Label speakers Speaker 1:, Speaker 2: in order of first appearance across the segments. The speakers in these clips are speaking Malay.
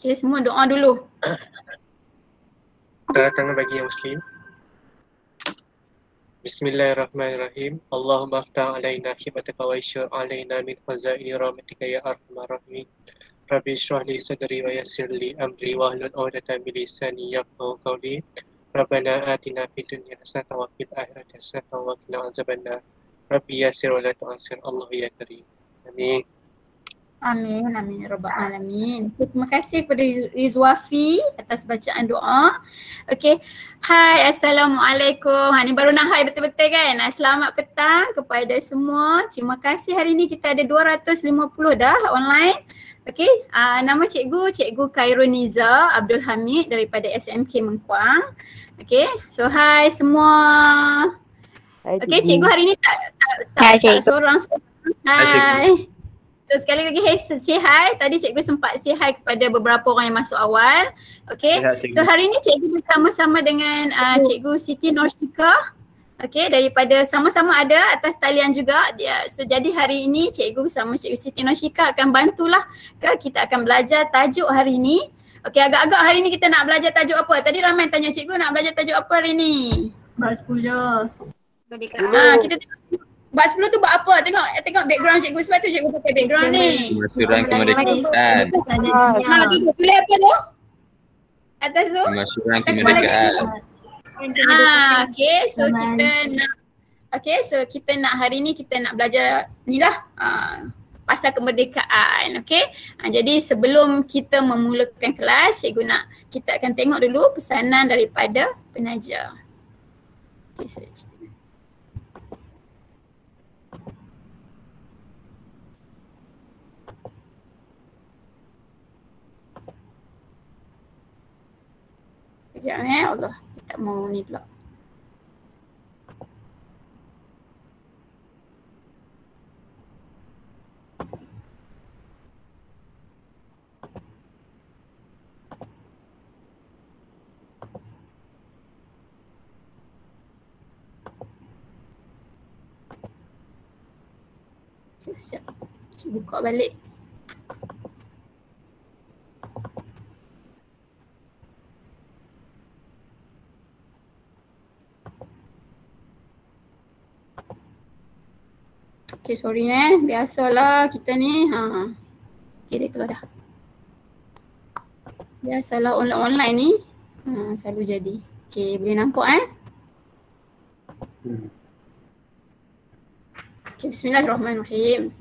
Speaker 1: Okay, semua doa dulu.
Speaker 2: Tangan bagi yang muslim. Bismillahirrahmanirrahim. Allahumma aftah alaina hibataka wa isyur alaina min khazaini rahmatika ya arhamar rahimin. Rabbi syrah li sadri wa yassir li amri wa hlul 'uqdatam min lisani yafqahu qawli. Rabbana atina fid dunya hasanatan wa fil akhirati hasanatan wa qina azabannar. Rabbi yassir wa la tu'assir. Allah ya karim. Amin.
Speaker 1: Amin, amin, ya rabbal alamin. Terima kasih kepada Rizwafi atas bacaan doa. Okay, hai, Assalamualaikum. Ha, ni baru nak hai betul-betul kan? Ha, selamat petang kepada semua. Terima kasih hari ni kita ada 250 dah online. Okay, uh, nama cikgu, cikgu Khairuniza Abdul Hamid daripada SMK Mengkuang. Okay, so hai semua. Okay, cikgu hari ni tak, tak, tak,
Speaker 3: Hai,
Speaker 1: tak
Speaker 3: cikgu.
Speaker 1: seorang-seorang.
Speaker 2: Hai, cikgu.
Speaker 1: Hai. So sekali lagi hey, say hi. Tadi cikgu sempat say hi kepada beberapa orang yang masuk awal. Okay.
Speaker 2: Cikgu.
Speaker 1: So hari ni cikgu bersama-sama dengan uh, cikgu Siti Norshika. Okay daripada sama-sama ada atas talian juga. Dia, so jadi hari ini cikgu bersama cikgu Siti Norshika akan bantulah ke kita akan belajar tajuk hari ini. Okay agak-agak hari ni kita nak belajar tajuk apa? Tadi ramai tanya cikgu nak belajar tajuk apa hari ni?
Speaker 4: Bab 10.
Speaker 1: Ha, kita tengok Bab 10 tu buat apa? Tengok tengok background cikgu sebab tu cikgu pakai background ni.
Speaker 5: Pemasyuran kemerdekaan.
Speaker 1: Ha tu tu tulis apa tu? Atas tu?
Speaker 5: Pemasyuran kemerdekaan.
Speaker 1: Ah, okay. So kita nak Okay, so kita nak hari ni kita nak belajar ni lah uh, pasal kemerdekaan, okay. Uh, jadi sebelum kita memulakan kelas, cikgu nak kita akan tengok dulu pesanan daripada penaja. Okay, so, Sekejap eh, Allah. Tak mau ni pula. Sekejap, sekejap. Buka balik. Okay sorry eh. Biasalah kita ni. Ha. Okay dia keluar dah. Biasalah online-online ni. Ha, selalu jadi. Okay boleh nampak eh. Okay bismillahirrahmanirrahim.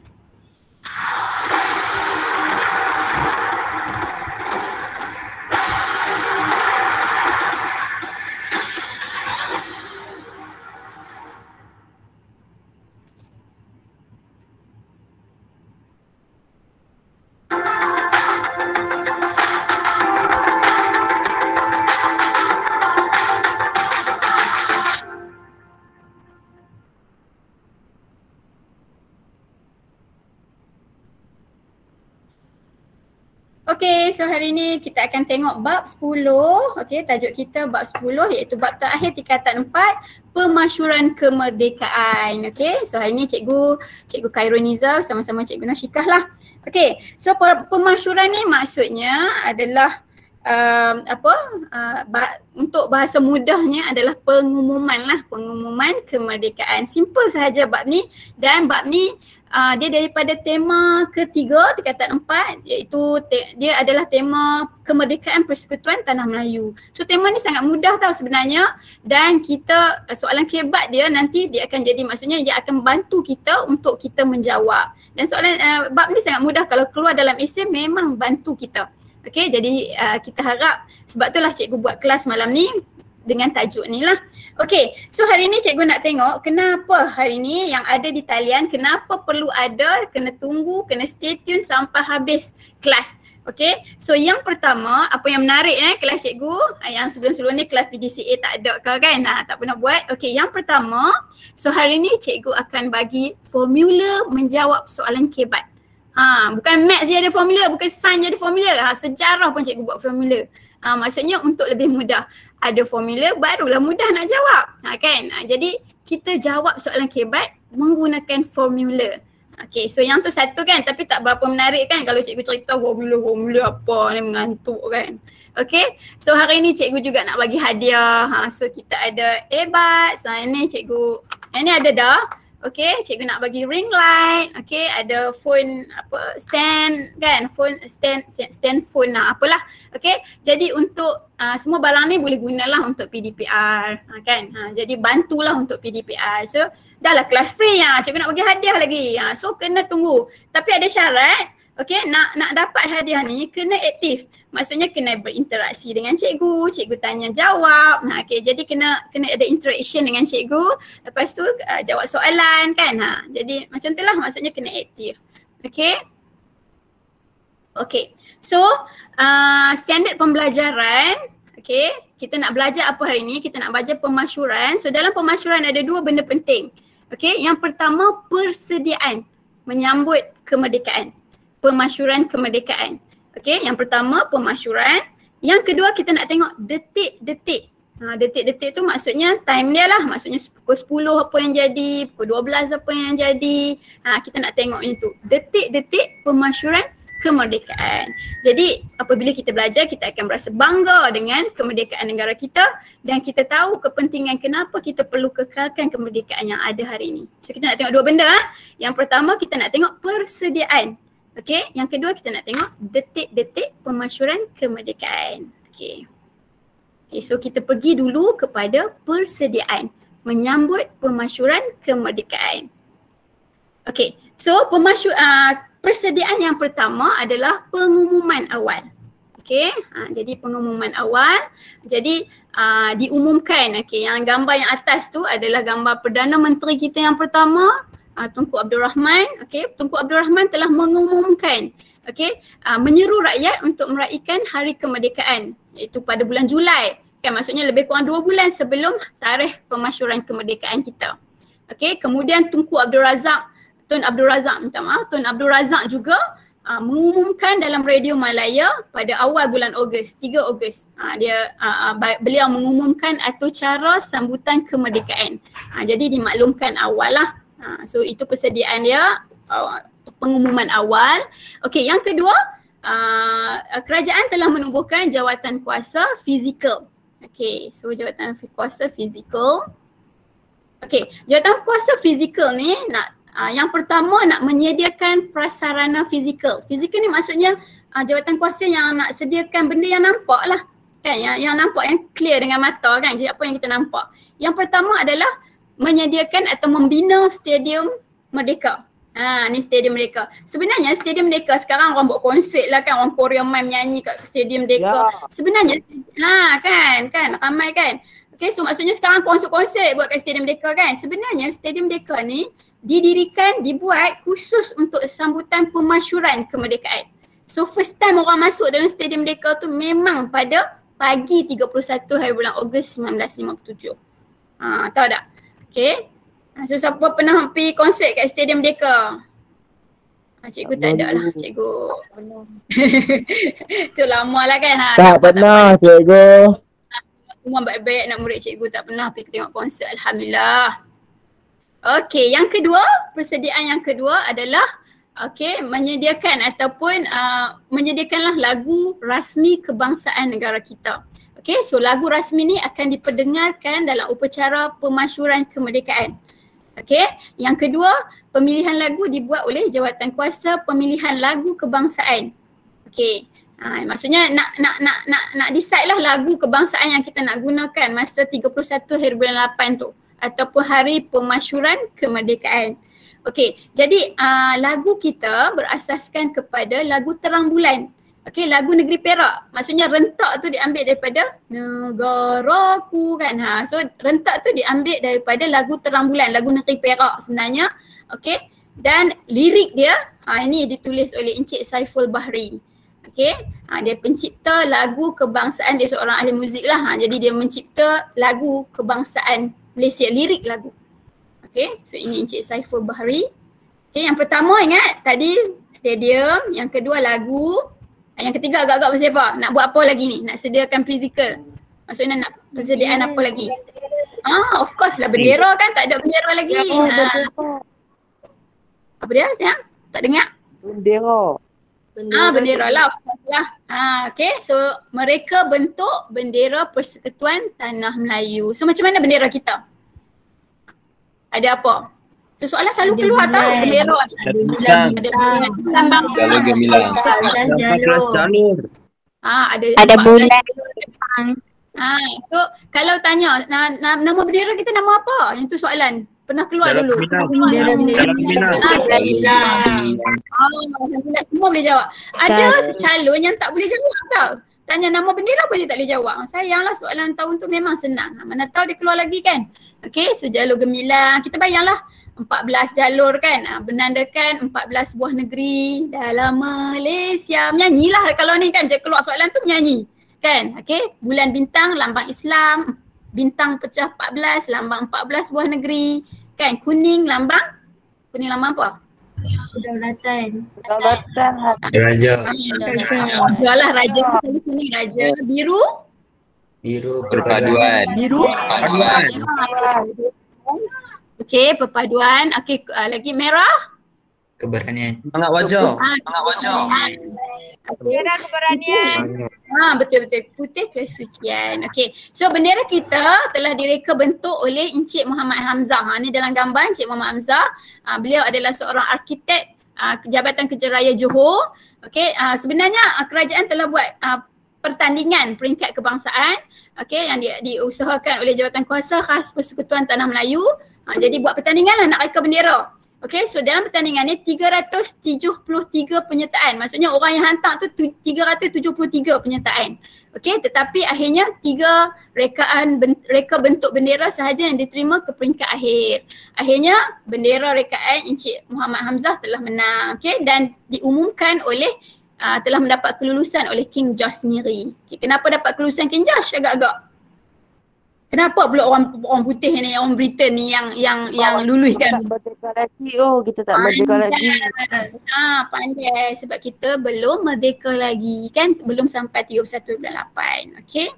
Speaker 1: Hari ni kita akan tengok bab 10. Okay, tajuk kita bab 10 iaitu bab terakhir tingkatan 4, pemasyuran kemerdekaan. Okay, so hari ni cikgu, cikgu Khairuniza sama-sama cikgu Nasyikah lah. Okay, so pe- pemasyuran ni maksudnya adalah um, apa? Uh, bah- untuk bahasa mudahnya adalah pengumuman lah. Pengumuman kemerdekaan. Simple sahaja bab ni. Dan bab ni uh, dia daripada tema ketiga tingkatan empat iaitu te- dia adalah tema kemerdekaan persekutuan tanah Melayu. So tema ni sangat mudah tau sebenarnya. Dan kita uh, soalan kebat dia nanti dia akan jadi maksudnya dia akan bantu kita untuk kita menjawab. Dan soalan uh, bab ni sangat mudah. Kalau keluar dalam esei memang bantu kita Okay, jadi uh, kita harap sebab itulah cikgu buat kelas malam ni dengan tajuk ni lah. Okay, so hari ni cikgu nak tengok kenapa hari ni yang ada di talian, kenapa perlu ada, kena tunggu, kena stay tune sampai habis kelas. Okay, so yang pertama, apa yang menarik eh kelas cikgu, ah, yang sebelum-sebelum ni kelas PDCA tak ada ke kan, ha, tak pernah buat. Okay, yang pertama, so hari ni cikgu akan bagi formula menjawab soalan kebat. Ha, bukan maths je ada formula, bukan sains je ada formula. Ha, sejarah pun cikgu buat formula. Ha, maksudnya untuk lebih mudah. Ada formula barulah mudah nak jawab. Ha, kan? Ha, jadi kita jawab soalan kebat menggunakan formula. Okay, so yang tu satu kan tapi tak berapa menarik kan kalau cikgu cerita formula-formula apa ni mengantuk kan. Okay, so hari ni cikgu juga nak bagi hadiah. Ha, so kita ada earbuds. Ha, ini cikgu, ini ada dah. Okay, cikgu nak bagi ring light. Okay, ada phone apa stand kan, phone stand stand phone lah apalah. Okay, jadi untuk uh, semua barang ni boleh gunalah untuk PDPR ha, kan. Ha, jadi bantulah untuk PDPR. So dah lah kelas free ya. Cikgu nak bagi hadiah lagi. Ha, so kena tunggu. Tapi ada syarat. Okay, nak nak dapat hadiah ni kena aktif. Maksudnya kena berinteraksi dengan cikgu, cikgu tanya jawab. Ha, okay, jadi kena kena ada interaction dengan cikgu. Lepas tu uh, jawab soalan kan. Ha, jadi macam tu lah maksudnya kena aktif. Okay. Okay. So uh, standard pembelajaran. Okay. Kita nak belajar apa hari ni? Kita nak belajar pemasyuran. So dalam pemasyuran ada dua benda penting. Okay. Yang pertama persediaan menyambut kemerdekaan. Pemasyuran kemerdekaan. Okay, yang pertama pemasyuran. Yang kedua kita nak tengok detik-detik. Ha, detik-detik tu maksudnya time dia lah. Maksudnya pukul 10 apa yang jadi, pukul 12 apa yang jadi. Ha, kita nak tengok itu. Detik-detik pemasyuran kemerdekaan. Jadi apabila kita belajar kita akan berasa bangga dengan kemerdekaan negara kita dan kita tahu kepentingan kenapa kita perlu kekalkan kemerdekaan yang ada hari ini. So kita nak tengok dua benda. Ha. Yang pertama kita nak tengok persediaan Okay, yang kedua kita nak tengok detik-detik pemasyuran kemerdekaan. Okay. Okay, so kita pergi dulu kepada persediaan menyambut pemasyuran kemerdekaan. Okay, so pemasyur, uh, persediaan yang pertama adalah pengumuman awal. Okay, uh, jadi pengumuman awal. Jadi uh, diumumkan, okay, yang gambar yang atas tu adalah gambar Perdana Menteri kita yang pertama uh, Tunku Abdul Rahman, okey, Tunku Abdul Rahman telah mengumumkan okey, uh, menyeru rakyat untuk meraihkan hari kemerdekaan iaitu pada bulan Julai. Kan maksudnya lebih kurang dua bulan sebelum tarikh pemasyuran kemerdekaan kita. Okey, kemudian Tunku Abdul Razak, Tun Abdul Razak minta maaf, Tun Abdul Razak juga uh, mengumumkan dalam Radio Malaya pada awal bulan Ogos, 3 Ogos. Uh, dia uh, beliau mengumumkan atau cara sambutan kemerdekaan. Uh, jadi dimaklumkan awal lah Ha, so itu persediaan dia uh, pengumuman awal. Okey, yang kedua uh, kerajaan telah menubuhkan jawatan kuasa fizikal. Okey, so jawatan kuasa fizikal. Okey, jawatan kuasa fizikal ni nak uh, yang pertama nak menyediakan prasarana fizikal. Fizikal ni maksudnya uh, jawatan kuasa yang nak sediakan benda yang nampak lah. Kan, yang, yang nampak yang clear dengan mata kan, apa yang kita nampak. Yang pertama adalah menyediakan atau membina stadium Merdeka. Ha, ni stadium Merdeka. Sebenarnya stadium Merdeka sekarang orang buat konsert lah kan. Orang Korea main menyanyi kat stadium Merdeka. Ya. Sebenarnya, ha kan, kan ramai kan. Okay so maksudnya sekarang konsert-konsert buat kat stadium Merdeka kan. Sebenarnya stadium Merdeka ni didirikan, dibuat khusus untuk sambutan pemasyuran kemerdekaan. So first time orang masuk dalam stadium Merdeka tu memang pada pagi 31 hari bulan Ogos 1957. Ha, tahu tak? Okay. Ah, so siapa pernah pergi konsert kat Stadium Deka? Ha, cikgu tak, tak ada lah cikgu. tu lama lah kan. Ha,
Speaker 3: tak, pernah tak cikgu.
Speaker 1: Semua baik-baik nak murid cikgu tak pernah pergi tengok konsert. Alhamdulillah. Okay, yang kedua, persediaan yang kedua adalah okay, menyediakan ataupun uh, menyediakanlah lagu rasmi kebangsaan negara kita. Okay, so lagu rasmi ni akan diperdengarkan dalam upacara pemasyuran kemerdekaan. Okay, yang kedua pemilihan lagu dibuat oleh jawatan kuasa pemilihan lagu kebangsaan. Okay, ha, maksudnya nak nak nak nak nak decide lah lagu kebangsaan yang kita nak gunakan masa 31 hari bulan 8 tu ataupun hari pemasyuran kemerdekaan. Okay, jadi uh, lagu kita berasaskan kepada lagu Terang Bulan Okay, lagu Negeri Perak. Maksudnya rentak tu diambil daripada negaraku kan. Ha. So rentak tu diambil daripada lagu Terang Bulan, lagu Negeri Perak sebenarnya. Okay. Dan lirik dia, ha, ini ditulis oleh Encik Saiful Bahri. Okay. Ha, dia pencipta lagu kebangsaan, dia seorang ahli muzik lah. Ha. Jadi dia mencipta lagu kebangsaan Malaysia, lirik lagu. Okay, so ini Encik Saiful Bahri. Okay, yang pertama ingat tadi stadium, yang kedua lagu, yang ketiga agak-agak apa? Nak buat apa lagi ni? Nak sediakan fizikal. Maksudnya nak persediaan apa lagi? Ah, of course lah bendera kan tak ada bendera lagi. Ha. Apa dia? Ya? Tak dengar?
Speaker 3: Bendera.
Speaker 1: Ah bendera lah of course lah. Ah okay so mereka bentuk bendera Persekutuan Tanah Melayu. So macam mana bendera kita? Ada apa? So soalan selalu
Speaker 4: Ada
Speaker 1: keluar tau
Speaker 4: bulan.
Speaker 1: ni.
Speaker 4: Ada bulan
Speaker 1: Ada lambang
Speaker 5: Jalur gemilang.
Speaker 1: Ah ada
Speaker 6: Ada
Speaker 1: 14
Speaker 6: bulan.
Speaker 1: Ah so kalau tanya na, na, nama bendera kita nama apa? Yang tu soalan. Pernah keluar dulu.
Speaker 4: Bendera bendera.
Speaker 1: Ah. Ah, semua boleh jawab. Ada calon yang tak boleh jawab tau. Tanya nama bendera pun dia tak boleh jawab. Sayanglah soalan tahun tu memang senang. Ha, Mana tahu dia keluar lagi kan. Okey, so jalur gemilang. Kita bayanglah 14 jalur kan. Ha, Menandakan 14 buah negeri dalam Malaysia. Menyanyilah kalau ni kan. Dia keluar soalan tu menyanyi. Kan? Okey, bulan bintang lambang Islam. Bintang pecah 14, lambang 14 buah negeri. Kan? Kuning lambang Kuning lambang apa?
Speaker 4: Kedaulatan.
Speaker 3: Kedaulatan.
Speaker 7: Raja
Speaker 1: Raja lah raja sini raja. Biru,
Speaker 7: biru
Speaker 5: Perpaduan.
Speaker 1: biru.
Speaker 5: Perpaduan.
Speaker 1: Okey, perpaduan. Okey, uh, lagi merah.
Speaker 7: keberanian
Speaker 3: Semangat wajah.
Speaker 1: Ah,
Speaker 5: Semangat wajah.
Speaker 1: Bendera keberanian. Ha, betul betul. Putih kesucian. Okey. So bendera kita telah direka bentuk oleh Encik Muhammad Hamzah. Ha ni dalam gambar Encik Muhammad Hamzah. Ha, beliau adalah seorang arkitek uh, Jabatan Kerja Raya Johor. Okey, uh, sebenarnya uh, kerajaan telah buat uh, pertandingan peringkat kebangsaan okey yang di, diusahakan oleh jawatan kuasa khas Persekutuan Tanah Melayu. Ha, jadi buat pertandingan lah nak reka bendera. Okey, so dalam pertandingan ni 373 penyertaan. Maksudnya orang yang hantar tu tu- 373 penyertaan. Okey, tetapi akhirnya tiga rekaan ben, reka bentuk bendera sahaja yang diterima ke peringkat akhir. Akhirnya bendera rekaan Encik Muhammad Hamzah telah menang. Okey, dan diumumkan oleh uh, telah mendapat kelulusan oleh King George sendiri. Okay, kenapa dapat kelulusan King George agak-agak? Kenapa pula orang orang putih ni, orang Britain ni yang yang yang luluskan?
Speaker 3: Tak merdeka lagi. Oh, kita tak merdeka lagi.
Speaker 1: Ah, pandai sebab kita belum merdeka lagi kan belum sampai 31 bulan 8. Okey.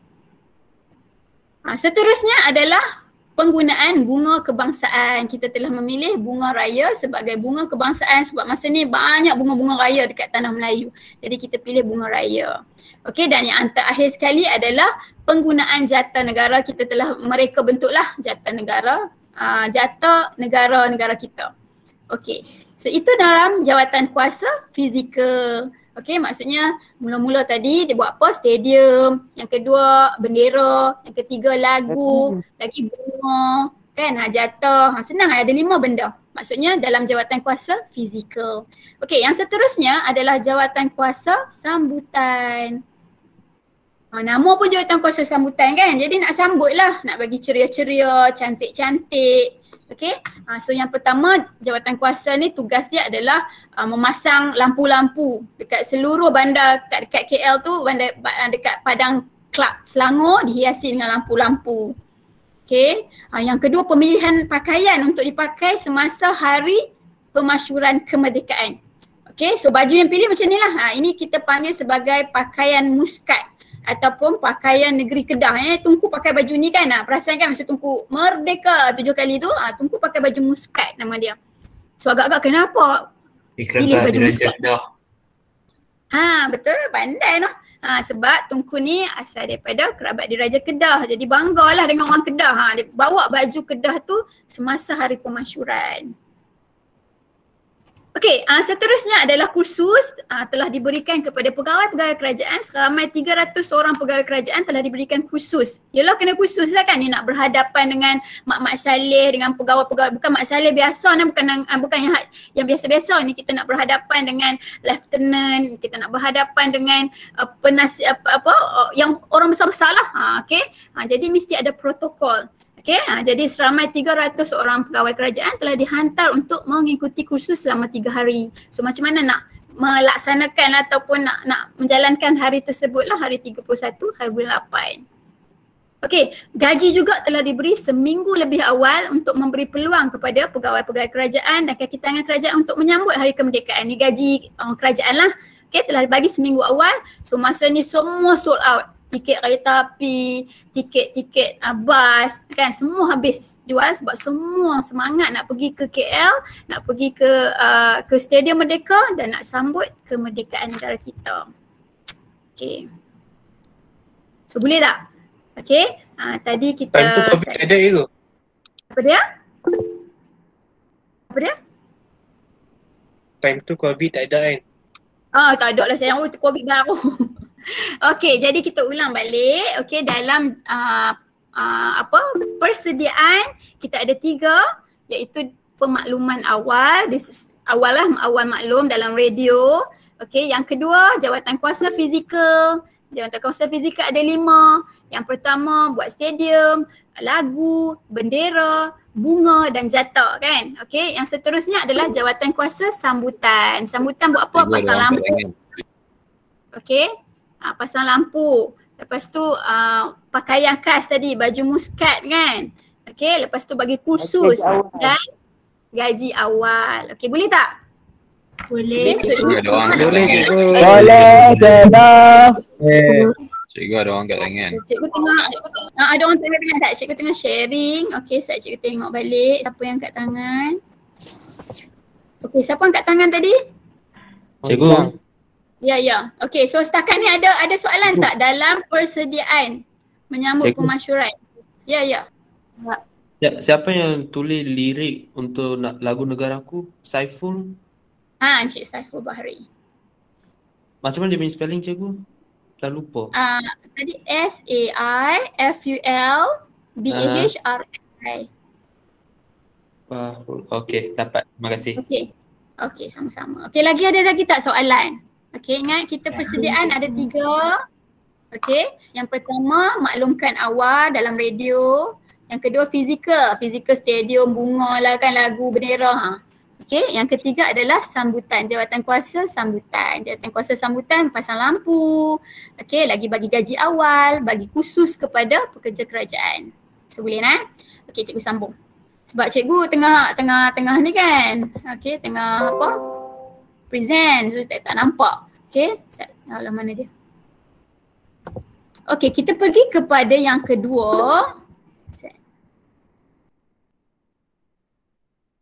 Speaker 1: Ah, seterusnya adalah penggunaan bunga kebangsaan. Kita telah memilih bunga raya sebagai bunga kebangsaan sebab masa ni banyak bunga-bunga raya dekat tanah Melayu. Jadi kita pilih bunga raya. Okey dan yang terakhir sekali adalah penggunaan jata negara. Kita telah mereka bentuklah jata negara. Uh, jata negara-negara kita. Okey. So itu dalam jawatan kuasa fizikal. Okey, maksudnya mula-mula tadi dia buat apa? Stadium. Yang kedua bendera. Yang ketiga lagu. Lagi bunga. Kan? Ha, jatah. Ha, senang ada lima benda. Maksudnya dalam jawatan kuasa fizikal. Okey, yang seterusnya adalah jawatan kuasa sambutan. Ha, nama pun jawatan kuasa sambutan kan. Jadi nak sambut lah. Nak bagi ceria-ceria, cantik-cantik. Okay. Ha, so yang pertama jawatan kuasa ni tugas dia adalah uh, memasang lampu-lampu dekat seluruh bandar dekat, dekat KL tu bandar, ba- dekat Padang Club Selangor dihiasi dengan lampu-lampu. Okay. Ha, yang kedua pemilihan pakaian untuk dipakai semasa hari pemasyuran kemerdekaan. Okay. So baju yang pilih macam ni lah. Ha, ini kita panggil sebagai pakaian muskat ataupun pakaian negeri Kedah eh Tunku pakai baju ni kan ah perasan kan masa Tunku merdeka tujuh kali tu ah Tunku pakai baju muskat nama dia. So agak-agak kenapa? Pilih baju muskat.
Speaker 7: Kedah
Speaker 1: Ha betul pandai noh. Ha sebab Tunku ni asal daripada kerabat diraja Kedah. Jadi banggalah dengan orang Kedah. Ha dia bawa baju Kedah tu semasa hari pemasyuran. Okey, uh, seterusnya adalah kursus uh, telah diberikan kepada pegawai-pegawai kerajaan seramai 300 orang pegawai kerajaan telah diberikan kursus. Yalah kena kursus lah kan ni nak berhadapan dengan mak-mak saleh dengan pegawai-pegawai bukan mak saleh biasa ni bukan yang, uh, bukan yang yang biasa-biasa ni kita nak berhadapan dengan lieutenant, kita nak berhadapan dengan uh, penasi apa, apa uh, yang orang besar-besar lah. Ha, okey. Ha, jadi mesti ada protokol. Okey, ha, jadi seramai 300 orang pegawai kerajaan telah dihantar untuk mengikuti kursus selama 3 hari. So macam mana nak melaksanakan ataupun nak nak menjalankan hari tersebut lah hari 31 hari bulan 8. Okey, gaji juga telah diberi seminggu lebih awal untuk memberi peluang kepada pegawai-pegawai kerajaan dan kaki tangan kerajaan untuk menyambut hari kemerdekaan. Ni gaji uh, kerajaan lah. Okey, telah dibagi seminggu awal. So masa ni semua sold out. Tiket kereta api, tiket-tiket uh, bas kan semua habis jual sebab semua semangat nak pergi ke KL, nak pergi ke uh, ke Stadium Merdeka dan nak sambut kemerdekaan negara kita. Okay. So boleh tak? Okay. Uh, tadi kita
Speaker 2: Time tu COVID tak ada ke?
Speaker 1: apa dia? Apa dia?
Speaker 2: Time tu COVID tak ada kan?
Speaker 1: Ah, tak ada lah sayang. Oh, COVID baru. Okey, jadi kita ulang balik. Okey, dalam uh, uh, apa persediaan kita ada tiga iaitu pemakluman awal. This is, awal lah, awal maklum dalam radio. Okey, yang kedua jawatan kuasa fizikal. Jawatan kuasa fizikal ada lima. Yang pertama buat stadium, lagu, bendera, bunga dan jata kan. Okey, yang seterusnya adalah jawatan kuasa sambutan. Sambutan buat apa? Pasang lampu. Okey. Uh, pasang lampu. Lepas tu uh, pakaian khas tadi, baju muskat kan. Okey, lepas tu bagi kursus
Speaker 3: Gaji awal.
Speaker 1: dan gaji awal. Okey, boleh tak?
Speaker 4: Boleh.
Speaker 1: Okay, so
Speaker 5: Cikgu
Speaker 1: ini
Speaker 5: ada orang kat
Speaker 2: Boleh
Speaker 5: tangan.
Speaker 2: cikgu.
Speaker 3: Boleh, cikgu.
Speaker 5: Cikgu ada orang kat tangan.
Speaker 1: Cikgu tengah, cikgu tengah uh, ada orang tengah tengah tak? Cikgu tengah sharing. Okey, saya cikgu tengok balik siapa yang kat tangan. Okey, siapa yang kat tangan tadi?
Speaker 7: Cikgu.
Speaker 1: Ya, ya. Okey, so setakat ni ada ada soalan tak dalam persediaan menyambut
Speaker 6: Cikgu.
Speaker 1: pemasyuran? Ya, ya.
Speaker 6: Ya, siapa yang tulis lirik untuk lagu negaraku? Saiful.
Speaker 1: Ha, Encik Saiful Bahri.
Speaker 6: Macam mana dia punya spelling cikgu? Dah lupa.
Speaker 1: Uh, tadi S A I F U L B A H R I.
Speaker 6: Bahrul. Okey, dapat. Terima kasih.
Speaker 1: Okey. Okey, sama-sama. Okey, lagi ada lagi tak soalan? Okey, ingat kita persediaan ada tiga. Okey, yang pertama maklumkan awal dalam radio. Yang kedua fizikal, fizikal stadium, bunga lah kan, lagu, bendera. Ha. Okey, yang ketiga adalah sambutan, jawatan kuasa sambutan. Jawatan kuasa sambutan pasang lampu. Okey, lagi bagi gaji awal, bagi khusus kepada pekerja kerajaan. So boleh nak? Okey, cikgu sambung. Sebab cikgu tengah tengah tengah ni kan. Okey, tengah apa? Present. So tak, tak nampak. Okey. Sa- Alah mana dia? Okey, kita pergi kepada yang kedua.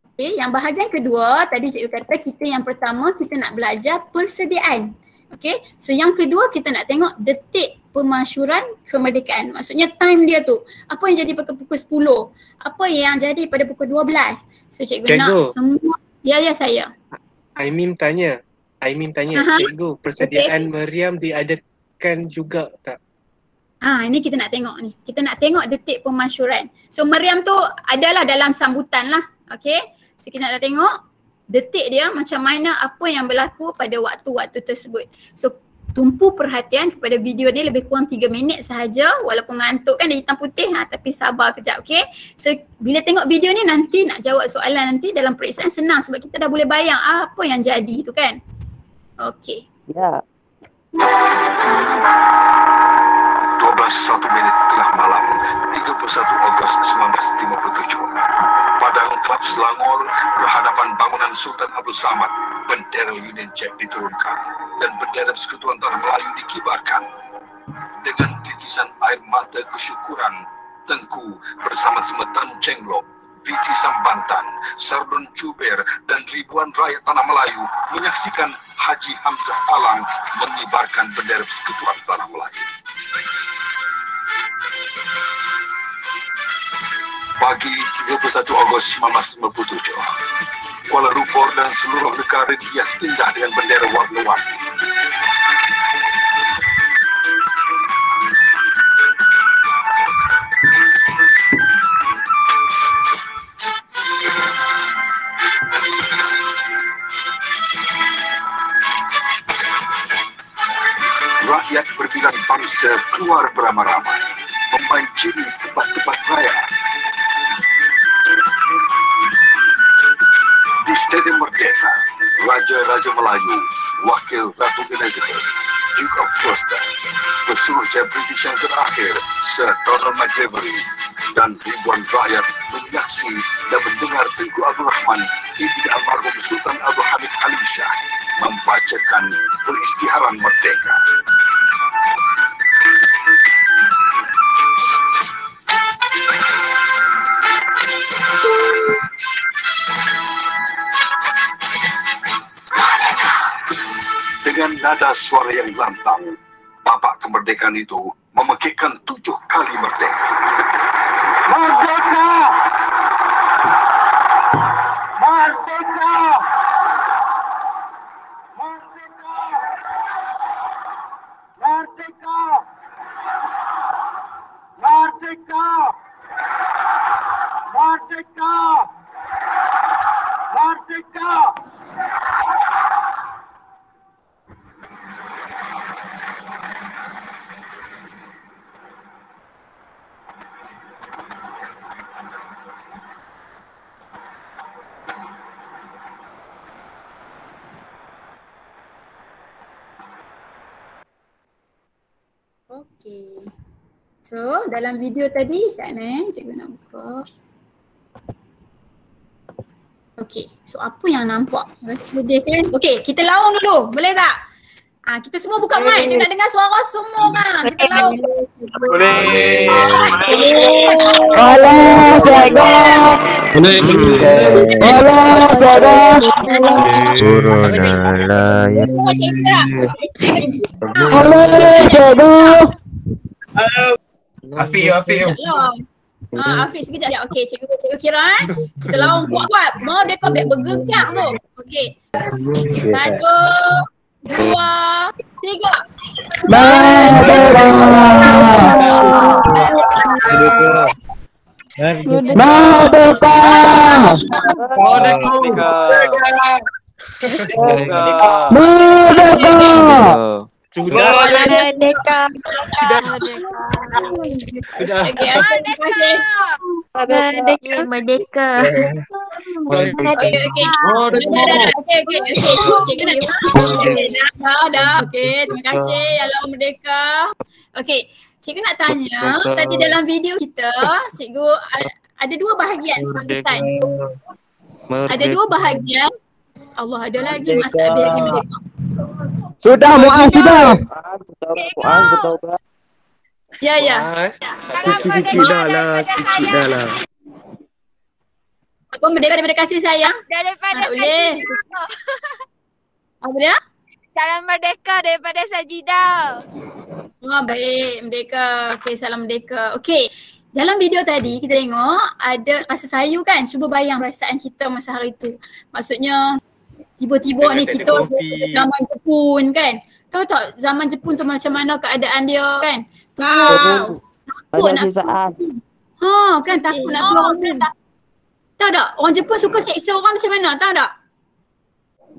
Speaker 1: Okey, yang bahagian kedua tadi cikgu kata kita yang pertama kita nak belajar persediaan. Okey, so yang kedua kita nak tengok detik pemasyuran kemerdekaan. Maksudnya time dia tu. Apa yang jadi pada pukul 10? Apa yang jadi pada pukul 12? So cikgu,
Speaker 2: Cikgu.
Speaker 1: nak semua. Ya, ya saya.
Speaker 2: Aimim tanya. Aimim tanya,
Speaker 1: Aha.
Speaker 2: cikgu persediaan meriam diadakan juga tak?
Speaker 1: Ha, ini kita nak tengok ni. Kita nak tengok detik pemasyuran. So meriam tu adalah dalam sambutan lah. Okay. So kita nak tengok detik dia macam mana apa yang berlaku pada waktu-waktu tersebut. So tumpu perhatian kepada video ni lebih kurang 3 minit sahaja walaupun ngantuk kan dia hitam putih ha, tapi sabar kejap okay. So bila tengok video ni nanti nak jawab soalan nanti dalam periksaan senang sebab kita dah boleh bayang apa yang jadi tu kan. Okay.
Speaker 3: Ya.
Speaker 8: 12 satu minit tengah malam 31 Ogos 1957 Padang Klub Selangor berhadapan bangunan Sultan Abdul Samad bendera Union Jack diturunkan dan bendera Persekutuan Tanah Melayu dikibarkan dengan titisan air mata kesyukuran Tengku bersama Semetan Cenglok Viti Sambantan, Sardun Juber dan ribuan rakyat Tanah Melayu menyaksikan Haji Hamzah Alam mengibarkan bendera Persekutuan Tanah Melayu. Pagi 31 Ogos 1957, Kuala Lumpur dan seluruh negara dihias indah dengan bendera warna-warni. Rakyat berbilang bangsa keluar beramai-ramai, membanjiri tempat-tempat raya di Stadium Merdeka, Raja-Raja Melayu, Wakil Ratu Elizabeth, Duke of Gloucester, pesuruhjaya British yang terakhir, Sir Donald McGrevery, dan ribuan rakyat menyaksi dan mendengar Tengku Abdul Rahman ibni almarhum Sultan Abdul Hamid Ali Shah membacakan peristiharan merdeka. Ada suara yang lantang. Bapak kemerdekaan itu memekikkan tujuh kali. Merdeka! Merdeka! Merdeka!
Speaker 1: Okey. So dalam video tadi sana eh, cikgu nak buka. Okey, so apa yang nampak? Rasa sedih kan? Okey, kita lawan dulu. Boleh tak? Ah, kita semua buka mic. Cikgu nak dengar suara semua orang. Kita lawan.
Speaker 5: Boleh.
Speaker 3: Boleh cikgu.
Speaker 6: Boleh.
Speaker 3: Boleh cikgu.
Speaker 5: Corona layan.
Speaker 1: Semua cikgu
Speaker 3: cikgu.
Speaker 5: Afiq, Afiq.
Speaker 1: Sekejap lah. Ah, Afiq sekejap. Ya, okey, cikgu, cikgu kira eh. Kita lawan kuat-kuat. Mau dia kau biar bergerak tu. Okey. Satu, dua, tiga.
Speaker 3: Merdeka. Merdeka. Merdeka.
Speaker 9: Merdeka.
Speaker 1: Okey, Afiq, terima kasih.
Speaker 9: Merdeka. Merdeka.
Speaker 1: Okey, okey. Dah, dah, dah. Okey, okey. Okey, Okey, dah, dah, dah. Okey, terima kasih yang lawan Merdeka. Okey, cikgu nak tanya,
Speaker 6: Merdeka.
Speaker 1: tadi dalam video kita, cikgu ada dua bahagian sambutan. Ada dua bahagian. Allah, ada lagi Masa Abid lagi Merdeka.
Speaker 3: Sudah Muaz sudah.
Speaker 1: Ya, ya.
Speaker 5: Sikit-sikit dah lah, sikit dah lah.
Speaker 1: Apa Merdeka daripada kasih sayang?
Speaker 9: Daripada
Speaker 1: Tak boleh. Apa dia?
Speaker 9: Salam merdeka daripada Sajidah.
Speaker 1: Oh, baik. Merdeka. Okey, salam Merdeka. Okey. Dalam video tadi kita tengok ada rasa sayu kan. Cuba bayang perasaan kita masa hari tu. Maksudnya tiba-tiba ni
Speaker 2: tak ada
Speaker 1: kita zaman Jepun kan. Tahu tak zaman Jepun tu macam mana keadaan dia kan? Wow. Takut nak Ha kan takut nak keluar rumah. Tahu tak? Orang Jepun suka seksa orang macam mana? Tahu tak?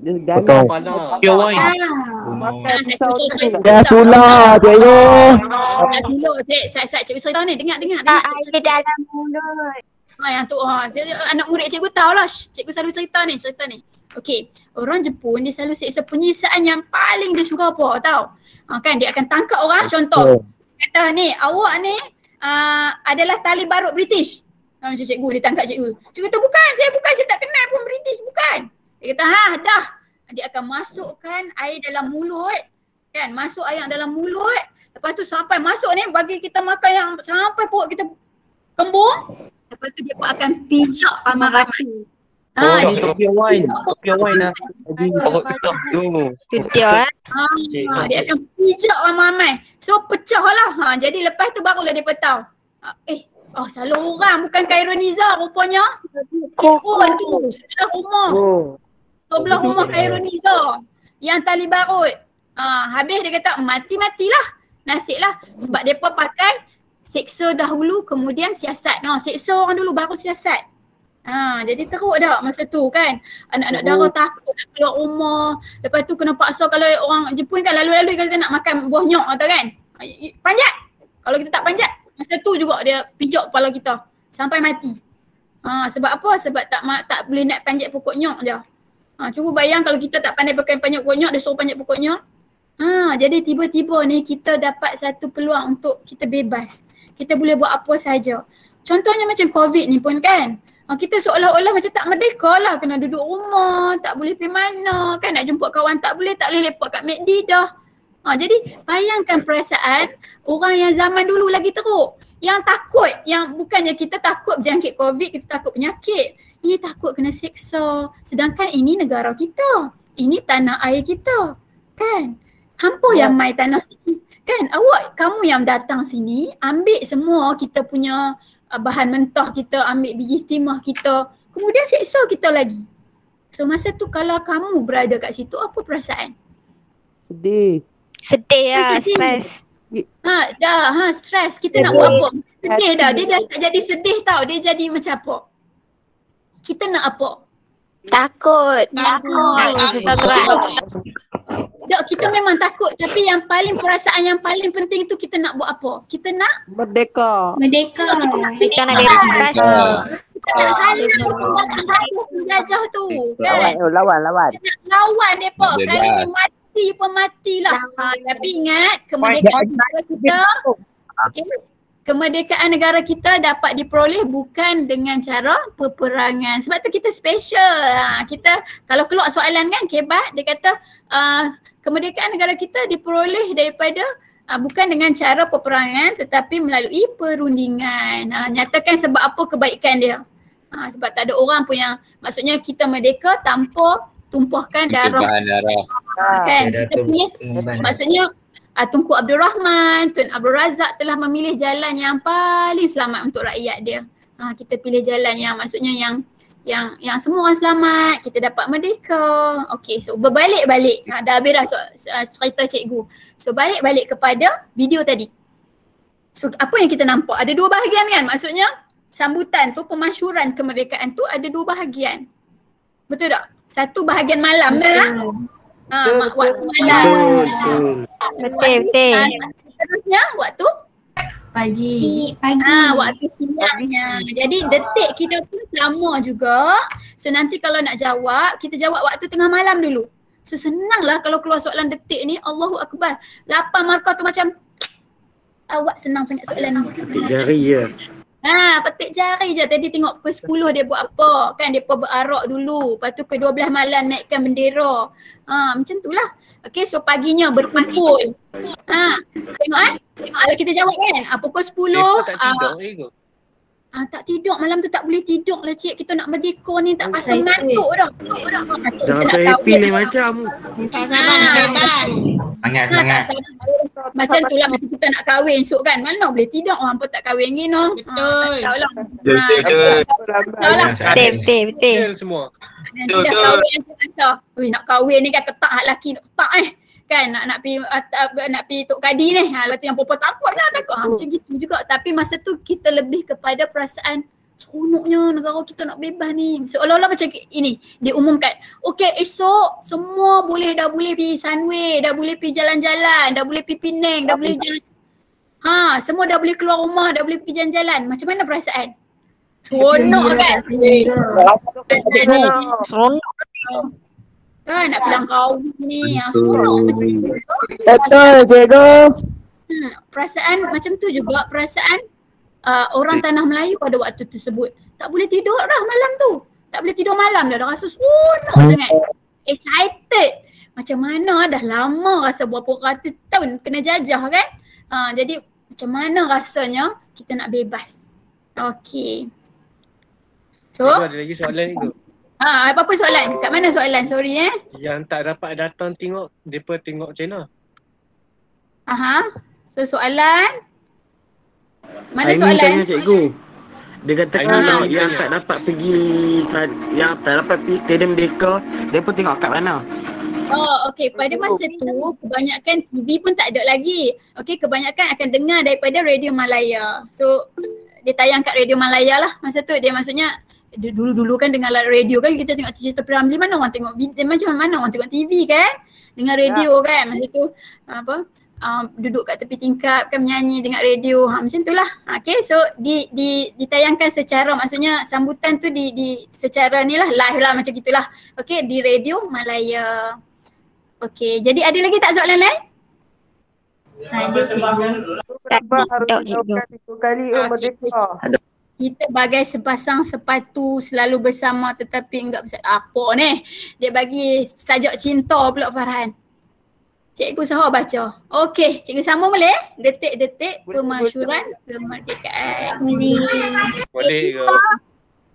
Speaker 6: Wine.
Speaker 1: Ah, saya ni.
Speaker 3: Dah tular cikgu.
Speaker 1: Tak silap cik. Saya cikgu cerita ni. Dengar, dengar. Cik,
Speaker 9: Air dalam mulut.
Speaker 1: Ha yang tu ha. Anak murid cikgu tahu lah. Cikgu selalu cerita ni, cerita ni. Okey, orang Jepun dia selalu seksa penyiksaan yang paling dia suka apa tahu? Ha, kan dia akan tangkap orang contoh. Dia kata ni awak ni uh, adalah tali barut British. Ha, macam cikgu dia tangkap cikgu. Cikgu kata bukan, saya bukan, saya tak kenal pun British, bukan. Dia kata ha dah. Dia akan masukkan air dalam mulut kan, masuk air yang dalam mulut. Lepas tu sampai masuk ni bagi kita makan yang sampai perut kita kembung. Lepas tu dia pun akan pijak ramai-ramai.
Speaker 6: Oh,
Speaker 1: Ha,
Speaker 6: ni
Speaker 1: dia,
Speaker 6: pure wine. Pure wine lah. Oh, betul tu.
Speaker 9: Eh.
Speaker 1: ha, dia akan pijak ramai-ramai. So pecah lah. Ha, jadi lepas tu barulah dia tahu. Ha, eh, oh salah orang bukan Kaironiza rupanya. Oh tu sebelah rumah. Sebelah rumah Kaironiza. Yang tali barut. Ha, habis dia kata mati-matilah. Nasib lah. Sebab dia pun pakai seksa dahulu kemudian siasat. No, seksa orang dulu baru siasat. Ha, jadi teruk dah masa tu kan. Anak-anak dara takut nak keluar rumah. Lepas tu kena paksa kalau orang Jepun kan lalu-lalu kata nak makan buah nyok atau kan. Panjat. Kalau kita tak panjat, masa tu juga dia pijak kepala kita sampai mati. Ha, sebab apa? Sebab tak tak boleh nak panjat pokok nyok je. Ha, cuba bayang kalau kita tak pandai pakai panjat pokok nyok, dia suruh panjat pokok nyok. Ha, jadi tiba-tiba ni kita dapat satu peluang untuk kita bebas. Kita boleh buat apa saja. Contohnya macam COVID ni pun kan. Ha, kita seolah-olah macam tak merdeka lah. Kena duduk rumah, tak boleh pergi mana. Kan nak jumpa kawan tak boleh, tak boleh lepak kat McD dah. Ha, jadi bayangkan perasaan orang yang zaman dulu lagi teruk. Yang takut, yang bukannya kita takut berjangkit COVID, kita takut penyakit. Ini takut kena seksa. Sedangkan ini negara kita. Ini tanah air kita. Kan? Hampa yang mai tanah sini. Kan awak kamu yang datang sini ambil semua kita punya uh, bahan mentah kita, ambil biji timah kita. Kemudian seksa kita lagi. So masa tu kalau kamu berada kat situ apa perasaan?
Speaker 3: Sedih.
Speaker 9: Sedih lah,
Speaker 1: Sedih.
Speaker 9: stres.
Speaker 1: Ha dah ha stres kita
Speaker 3: Ya,
Speaker 1: nak buat apa? Sedih dah. Dia dah tak jadi sedih tau. Dia jadi macam apa? Kita nak apa?
Speaker 9: Takut.
Speaker 1: Takut.
Speaker 9: Suka keras.
Speaker 1: Tak, kita memang takut tapi yang paling perasaan yang paling penting tu kita nak buat apa? Kita nak
Speaker 3: Merdeka.
Speaker 4: Merdeka.
Speaker 9: Kita nak bebas.
Speaker 1: kita nak halau penjajah tu
Speaker 3: Lawan,
Speaker 1: kan?
Speaker 3: lawan, lawan.
Speaker 1: Kita nak lawan mereka.
Speaker 6: Jelas.
Speaker 1: Kali ni mati pun matilah. Ha, tapi ingat kemerdekaan kita okay, kemerdekaan negara kita dapat diperoleh bukan dengan cara peperangan. Sebab tu kita special. Ha, kita kalau keluar soalan kan kebat dia kata uh, kemerdekaan negara kita diperoleh daripada uh, bukan dengan cara peperangan tetapi melalui perundingan. Ha, nyatakan sebab apa kebaikan dia. Ha, sebab tak ada orang pun yang maksudnya kita merdeka tanpa tumpahkan darah
Speaker 6: Tumpahan darah.
Speaker 1: kan.
Speaker 7: Ada
Speaker 1: Kita punya. Maksudnya uh, Tunku Abdul Rahman, Tun Abdul Razak telah memilih jalan yang paling selamat untuk rakyat dia. Ha, kita pilih jalan yang maksudnya yang yang yang semua orang selamat, kita dapat merdeka. Okey, so berbalik-balik. Ha, dah habis dah so, uh, cerita cikgu. So balik-balik kepada video tadi. So apa yang kita nampak? Ada dua bahagian kan? Maksudnya sambutan tu, pemasyuran kemerdekaan tu ada dua bahagian. Betul tak? Satu bahagian malam dah. Ha, ma- waktu malam.
Speaker 5: Betul, betul.
Speaker 9: Betul, betul.
Speaker 1: Ah, Seterusnya waktu
Speaker 4: Pagi. Pagi.
Speaker 1: ah waktu siangnya. Jadi detik kita pun sama juga. So nanti kalau nak jawab, kita jawab waktu tengah malam dulu. So senanglah kalau keluar soalan detik ni. Allahu Akbar. Lapan markah tu macam awak senang sangat soalan ni.
Speaker 5: Jari je.
Speaker 1: Ha, petik jari je. Tadi tengok pukul 10 dia buat apa. Kan dia berarak dulu. Lepas tu ke 12 malam naikkan bendera. Ha, macam tu lah. Okay, so paginya berkumpul. Ha, tengok eh. Kalau kita jawab kan, ah, pukul 10.
Speaker 2: Mereka tak
Speaker 1: ah,
Speaker 2: tidur ke?
Speaker 1: Ah, tak tidur malam tu tak boleh tidur lah cik. Kita nak merdeka ni tak rasa ngantuk dah.
Speaker 5: Jangan so
Speaker 1: nak
Speaker 5: happy ni macam.
Speaker 4: Tak sabar nak
Speaker 1: Ha, tak
Speaker 7: semangat.
Speaker 1: sabar. Macam tu lah macam kita nak kahwin esok kan. Mana boleh tidur orang pun tak kahwin gini no.
Speaker 4: Betul.
Speaker 1: Ha, tak tahu lah.
Speaker 6: Betul, betul.
Speaker 1: tak lah.
Speaker 9: Betul, betul, betul.
Speaker 2: Betul semua.
Speaker 1: Dah rasa. Ui nak kahwin ni kan ketak hak laki nak ketak eh. Kan nak nak pi uh, nak pi tok kadi ni. Ha lepas tu yang perempuan takut lah takut. Ha, macam gitu juga. Tapi masa tu kita lebih kepada perasaan seronoknya negara kita nak bebas ni. Seolah-olah macam ini diumumkan. Okey esok semua boleh dah boleh pergi Sunway, dah boleh pergi jalan-jalan, dah boleh pergi Penang, dah boleh jalan Ha, semua dah boleh keluar rumah, dah boleh pergi jalan-jalan. Macam mana perasaan? Seronok kan? Eh,
Speaker 9: Seronok.
Speaker 1: Kan nak bilang kau ni yang seronok macam tu.
Speaker 3: Betul, cikgu.
Speaker 1: Hmm, perasaan macam tu juga perasaan uh, orang tanah Melayu pada waktu tersebut. Tak boleh tidur dah malam tu. Tak boleh tidur malam dah. Dah rasa seronok sangat. Excited. Macam mana dah lama rasa berapa ratus tahun kena jajah kan. Uh, jadi macam mana rasanya kita nak bebas. Okay. So,
Speaker 2: Cikgu ada lagi soalan ni ke?
Speaker 1: Ha, apa-apa soalan? Kat mana soalan? Sorry eh.
Speaker 2: Yang tak dapat datang tengok, mereka tengok channel.
Speaker 1: Aha. So soalan? Mana
Speaker 5: Aimin
Speaker 1: soalan?
Speaker 5: tanya cikgu. Dia kata kalau
Speaker 2: tanya.
Speaker 5: yang tak dapat pergi yang tak dapat pergi Stadium Deka, dia pun tengok kat mana?
Speaker 1: Oh, okey. Pada masa tu kebanyakan TV pun tak ada lagi. Okey, kebanyakan akan dengar daripada Radio Malaya. So dia tayang kat Radio Malaya lah masa tu. Dia maksudnya dulu-dulu kan dengar lah radio kan kita tengok cerita Piramli mana orang tengok video macam mana orang tengok TV kan dengar radio kan masa tu apa um, duduk kat tepi tingkap kan menyanyi dengar radio ha, macam tu lah okay so di, di, ditayangkan secara maksudnya sambutan tu di, di secara ni lah live lah macam gitulah okay di radio Malaya okay jadi ada lagi tak soalan lain?
Speaker 4: Ada cikgu.
Speaker 9: Tak
Speaker 3: Apa harus
Speaker 9: tak, cikgu.
Speaker 3: satu kali oh,
Speaker 1: Okey,
Speaker 3: merdeka?
Speaker 1: Kita bagai sepasang sepatu selalu bersama tetapi enggak bersama. Apa ni? Dia bagi sajak cinta pula Farhan. Cikgu Sahar baca. Okey, cikgu sambung boleh? Detik-detik pemasyuran kemerdekaan.
Speaker 2: Boleh ke?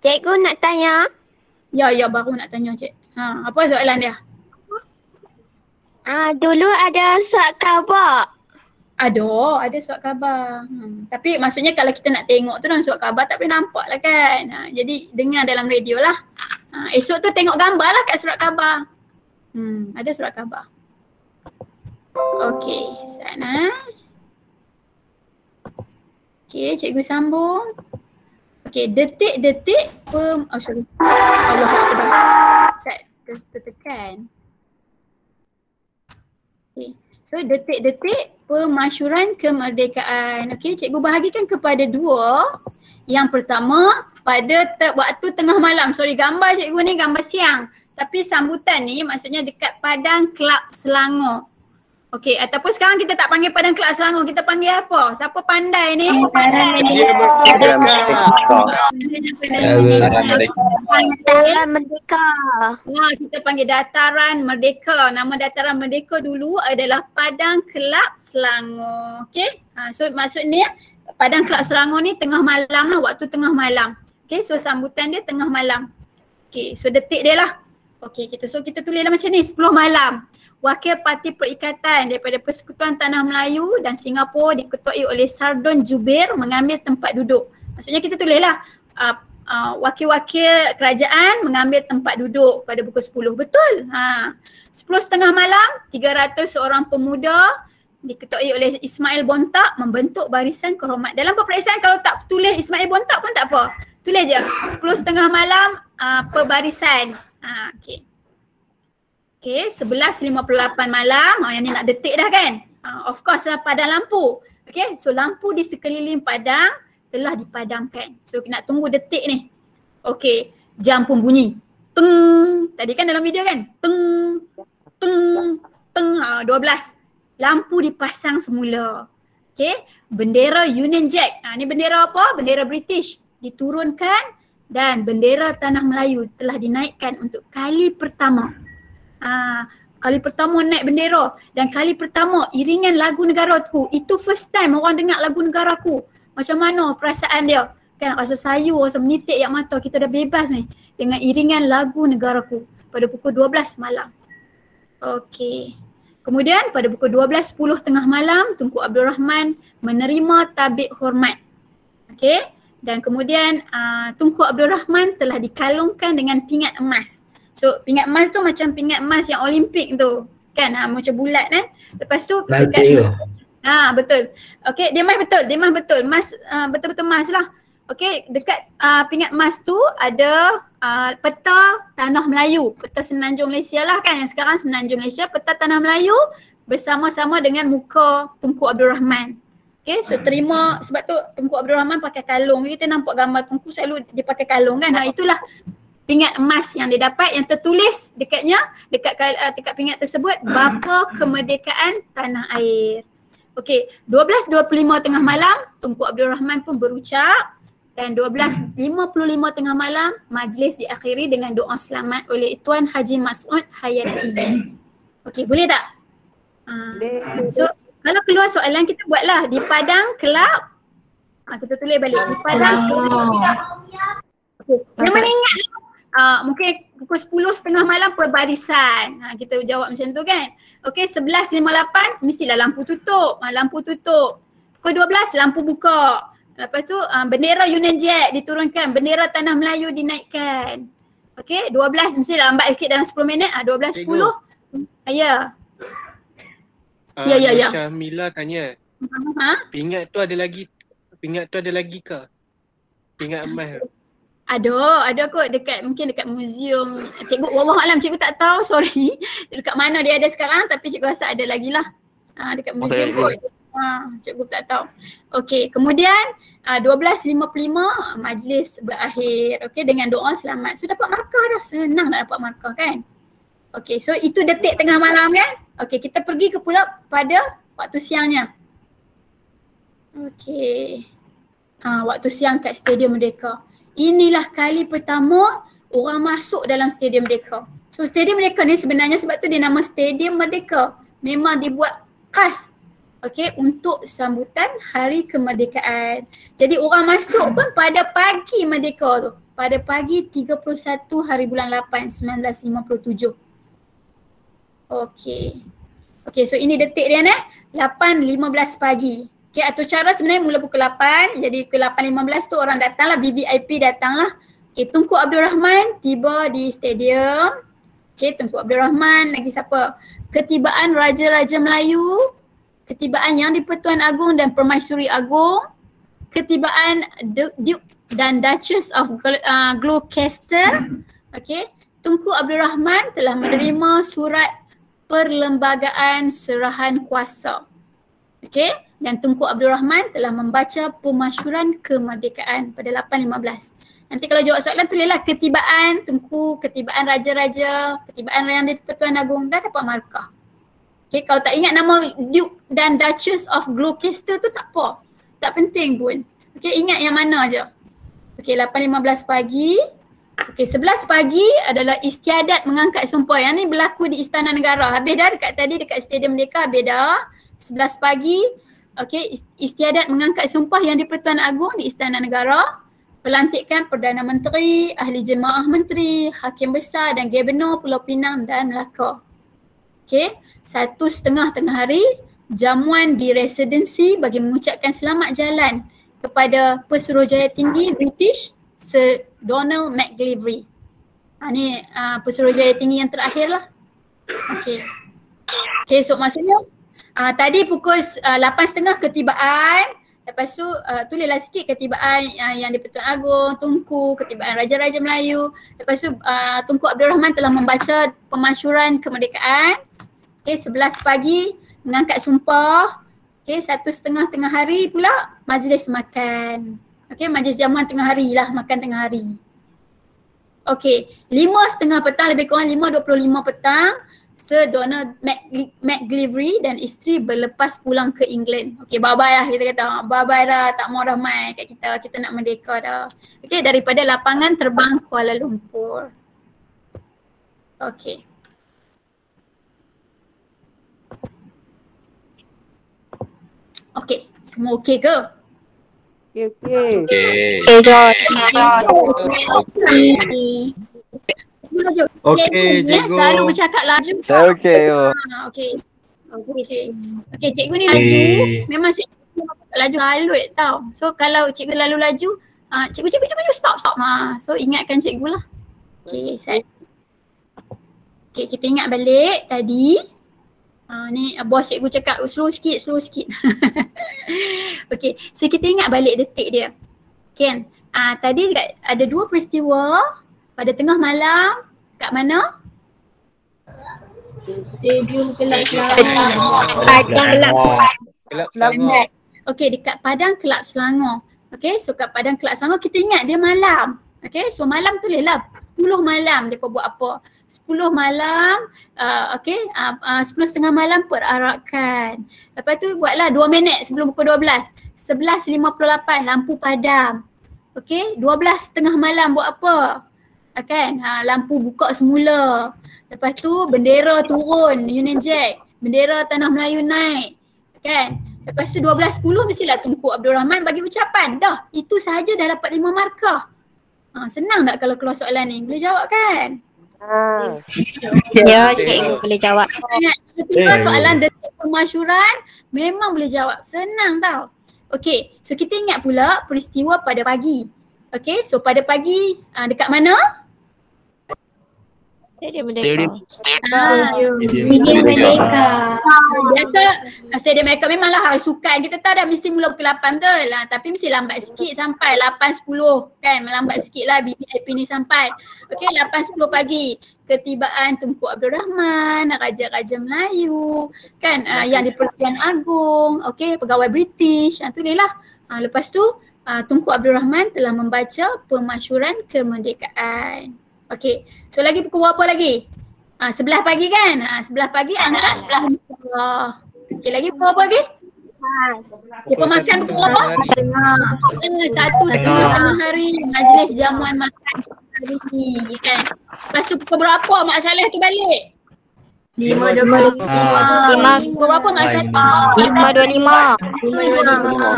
Speaker 9: Cikgu nak tanya.
Speaker 1: Ya, ya baru nak tanya cik. Ha, apa soalan dia?
Speaker 9: Ah, dulu ada surat khabar.
Speaker 1: Ada, ada surat khabar. Hmm. Tapi maksudnya kalau kita nak tengok tu dalam surat khabar tak boleh nampak lah kan. Ha, jadi dengar dalam radio lah. Ha, esok tu tengok gambar lah kat surat khabar. Hmm, ada surat khabar. Okey, sana. Okey, cikgu sambung. Okey, detik-detik pem... Oh, sorry. Allah Akbar. Saya tertekan. So detik-detik pemasyuran kemerdekaan. Okey, cikgu bahagikan kepada dua. Yang pertama pada te- waktu tengah malam. Sorry, gambar cikgu ni gambar siang. Tapi sambutan ni maksudnya dekat Padang Kelab Selangor. Okey, ataupun sekarang kita tak panggil Padang Kelab Selangor, kita panggil apa? Siapa pandai ni?
Speaker 2: Merdeka.
Speaker 9: Dataran Merdeka.
Speaker 1: Ha, kita panggil Dataran Merdeka. Nama Dataran Merdeka dulu adalah Padang Kelab Selangor. Okey. Ha, so maksudnya Padang Kelab Selangor ni tengah malam lah, waktu tengah malam. Okey, so sambutan dia tengah malam. Okey, so detik dia lah. Okey, kita so kita tulis lah macam ni 10 malam. Wakil Parti Perikatan daripada Persekutuan Tanah Melayu dan Singapura diketuai oleh Sardon Jubir mengambil tempat duduk. Maksudnya kita tulis lah uh, uh, wakil-wakil kerajaan mengambil tempat duduk pada pukul 10. Betul? Ha. 10 setengah malam, 300 seorang pemuda diketuai oleh Ismail Bontak membentuk barisan kehormat. Dalam peperiksaan kalau tak tulis Ismail Bontak pun tak apa. Tulis je 10 setengah malam uh, perbarisan. Ha, okay. Okay, 11.58 malam. Ha, yang ni nak detik dah kan? Ha, of course lah padam lampu. Okay, so lampu di sekeliling padang telah dipadamkan. So nak tunggu detik ni. Okay, jam pun bunyi. Teng. Tadi kan dalam video kan? Teng. Teng. Teng. Ha, 12. Lampu dipasang semula. Okay, bendera Union Jack. Ha, ni bendera apa? Bendera British. Diturunkan dan bendera Tanah Melayu telah dinaikkan untuk kali pertama. Ah, kali pertama naik bendera dan kali pertama iringan lagu negaraku itu first time orang dengar lagu negaraku. Macam mana perasaan dia? Kan rasa sayu, rasa menitik yang mata kita dah bebas ni dengan iringan lagu negaraku pada pukul 12 malam. Okey. Kemudian pada pukul 12.10 tengah malam Tunku Abdul Rahman menerima tabik hormat. Okey. Dan kemudian uh, Tunku Abdul Rahman telah dikalungkan dengan pingat emas. So pingat emas tu macam pingat emas yang Olimpik tu. Kan ha, macam bulat kan. Lepas tu
Speaker 7: tu.
Speaker 1: Ha betul. Okey, dia emas betul. Dia emas betul. Emas uh, betul-betul emas lah. Okey, dekat uh, pingat emas tu ada uh, peta Tanah Melayu, peta Semenanjung Malaysia lah kan yang sekarang Semenanjung Malaysia, peta Tanah Melayu bersama-sama dengan muka Tunku Abdul Rahman. Okey, so terima sebab tu Tunku Abdul Rahman pakai kalung. Kita nampak gambar Tunku selalu dia pakai kalung kan. Ha itulah pingat emas yang dia dapat yang tertulis dekatnya dekat uh, dekat pingat tersebut bapa kemerdekaan tanah air. Okey, 12.25 tengah malam Tunku Abdul Rahman pun berucap dan 12.55 tengah malam majlis diakhiri dengan doa selamat oleh Tuan Haji Mas'ud Hayati. Okey, boleh tak? Uh, so kalau keluar soalan kita buatlah di Padang Kelab. Ha, kita tulis balik di Padang Kelab. Okay. Yang mana ingat uh, mungkin pukul 10 setengah malam perbarisan. Ha, kita jawab macam tu kan. Okey 11.58 mestilah lampu tutup. Ha, lampu tutup. Pukul 12 lampu buka. Lepas tu uh, bendera Union Jack diturunkan. Bendera Tanah Melayu dinaikkan. Okey 12 mesti lambat sikit dalam 10 minit. Ah 12.10. Ah, ya.
Speaker 2: Uh,
Speaker 1: Ya, ya, ya.
Speaker 2: Syahmila tanya,
Speaker 1: Ha?
Speaker 2: pingat tu ada lagi pingat tu ada lagi ke? Pingat emas.
Speaker 1: Ada, ada kot dekat mungkin dekat muzium. Cikgu wallah alam cikgu tak tahu, sorry. Dekat mana dia ada sekarang tapi cikgu rasa ada lagi lah. Ha, dekat muzium
Speaker 6: Okay.
Speaker 1: kot. Ha, cikgu tak tahu. Okey, kemudian uh, 12.55 majlis berakhir. Okey, dengan doa selamat. So dapat markah dah. Senang nak dapat markah kan? Okey, so itu detik tengah malam kan? Okey, kita pergi ke pula pada waktu siangnya. Okey. Ha, waktu siang kat Stadium Merdeka. Inilah kali pertama orang masuk dalam Stadium Merdeka. So Stadium Merdeka ni sebenarnya sebab tu dia nama Stadium Merdeka. Memang dibuat khas okay, untuk sambutan Hari Kemerdekaan. Jadi orang masuk pun pada pagi Merdeka tu. Pada pagi 31 hari bulan 8 1957. Okey. Okay so ini detik dia eh. 8.15 pagi. Okay atau cara sebenarnya mula pukul 8. Jadi pukul 8.15 tu orang datang lah. VVIP datang lah. Okay Tunku Abdul Rahman tiba di stadium. Okay Tunku Abdul Rahman lagi siapa? Ketibaan Raja-Raja Melayu. Ketibaan Yang di-Pertuan Agong dan Permaisuri Agong. Ketibaan Du- Duke dan Duchess of uh, Gloucester. Okay. Tunku Abdul Rahman telah menerima surat perlembagaan serahan kuasa. Okey, dan Tunku Abdul Rahman telah membaca pemasyuran kemerdekaan pada 8.15. Nanti kalau jawab soalan tulislah ketibaan Tunku, ketibaan raja-raja, ketibaan yang di Pertuan Agong dah dapat markah. Okey, kalau tak ingat nama Duke dan Duchess of Gloucester tu tak apa. Tak penting pun. Okey, ingat yang mana aja. Okey, 8.15 pagi. Okey, 11 pagi adalah istiadat mengangkat sumpah. Yang ni berlaku di Istana Negara. Habis dah dekat tadi dekat Stadium Merdeka habis dah. 11 pagi. Okey, ist- istiadat mengangkat sumpah yang di Pertuan Agong di Istana Negara. Pelantikan Perdana Menteri, Ahli Jemaah Menteri, Hakim Besar dan Gubernur Pulau Pinang dan Melaka. Okey, satu setengah tengah hari jamuan di residensi bagi mengucapkan selamat jalan kepada Pesuruhjaya Tinggi British Sir Donald McGillivray. Ha, ni uh, Pesuruhjaya Tinggi yang terakhir lah. Okey. Okey, so maksudnya uh, tadi pukul uh, 8.30 ketibaan. Lepas tu uh, tulislah sikit ketibaan uh, yang di Pertuan Agong, Tunku, ketibaan Raja-Raja Melayu. Lepas tu uh, Tunku Abdul Rahman telah membaca pemasyuran kemerdekaan. Okey, 11 pagi mengangkat sumpah. Okey, satu setengah tengah hari pula majlis makan. Okey, majlis jamuan tengah hari lah, makan tengah hari. Okey, lima setengah petang lebih kurang lima dua puluh lima petang Sir Donald Mac- McGillivray dan isteri berlepas pulang ke England. Okey, bye-bye lah kita kata. Bye-bye dah, tak mau dah mai kat kita. Kita nak merdeka dah. Okey, daripada lapangan terbang Kuala Lumpur. Okey. Okey, semua okey ke?
Speaker 3: Okey, okey.
Speaker 7: Okey.
Speaker 9: Okay, John.
Speaker 1: Okey. Laju.
Speaker 10: Okey,
Speaker 1: Cikgu eh,
Speaker 10: cikgu.
Speaker 1: Selalu bercakap laju.
Speaker 11: Saya okey. Oh.
Speaker 1: Ha, okey. Okey, cik. Okey, cikgu ni laju.
Speaker 7: Eh.
Speaker 1: Memang cikgu laju halut tau. So kalau cikgu lalu laju, ah cikgu cikgu cikgu cikgu, stop stop. Ha. So ingatkan cikgu lah. Okey, set. Okey, kita ingat balik tadi. Ha, ni ah, bos cikgu cakap oh, slow sikit, slow sikit. Okey, so kita ingat balik detik dia. Kan? Ah tadi dekat, ada dua peristiwa pada tengah malam kat mana?
Speaker 4: Stadium Kelab
Speaker 9: Padang Kelab.
Speaker 2: Kelab Selangor.
Speaker 1: Okey dekat Padang Kelab Selangor. Okey so kat Padang Kelab Selangor kita ingat dia malam. Okey so malam tu lah 10 malam dia buat apa? 10 malam uh, okey uh, uh, 10 setengah malam perarakan. Lepas tu buatlah 2 minit sebelum pukul 12. 11.58 lampu padam. Okey 12 setengah malam buat apa? Ah, Kan ha, lampu buka semula. Lepas tu bendera turun Union Jack. Bendera Tanah Melayu naik. Kan? Lepas tu 12.10 mestilah Tunku Abdul Rahman bagi ucapan. Dah, itu sahaja dah dapat 5 markah. Ha, senang tak kalau keluar soalan ni? Boleh jawab kan?
Speaker 3: Ha.
Speaker 9: Ya, cikgu boleh jawab.
Speaker 1: Tiba
Speaker 7: Eh.
Speaker 1: soalan detik pemasyuran memang boleh jawab. Senang tau. Okey, so kita ingat pula peristiwa pada pagi. Okey, so pada pagi uh, dekat mana?
Speaker 9: Stadium
Speaker 6: Stadium.
Speaker 9: Merdeka.
Speaker 1: Ah,
Speaker 4: Stadium Merdeka.
Speaker 1: Biasa uh, stadium mereka memanglah hari sukan. Kita tahu dah mesti mula pukul 8 betul. Lah tapi mesti lambat sikit sampai 8.10 kan? Melambat sikit lah VIP ni sampai. Okey 8.10 pagi. Ketibaan Tunku Abdul Rahman Raja-Raja Melayu kan? Uh, yang di Pertuan Agong okey pegawai British. Uh, tu dia lah. Uh, lepas tu uh, Tunku Abdul Rahman telah membaca pemasyuran kemerdekaan okey so lagi pukul berapa lagi Ah, sebelah pagi kan? Ah, sebelah pagi angkat sebelah. Okey, lagi pukul apa lagi? Kita makan pukul berapa?
Speaker 4: Tengah.
Speaker 1: Ah, satu setengah tengah hari majlis jamuan makan hari ni kan. Lepas tu pukul berapa Mak Saleh tu balik?
Speaker 4: Lima dua puluh lima.
Speaker 9: Lima,
Speaker 1: Pukul berapa Mak Saleh?
Speaker 9: lima dua lima.
Speaker 4: Lima dua lima.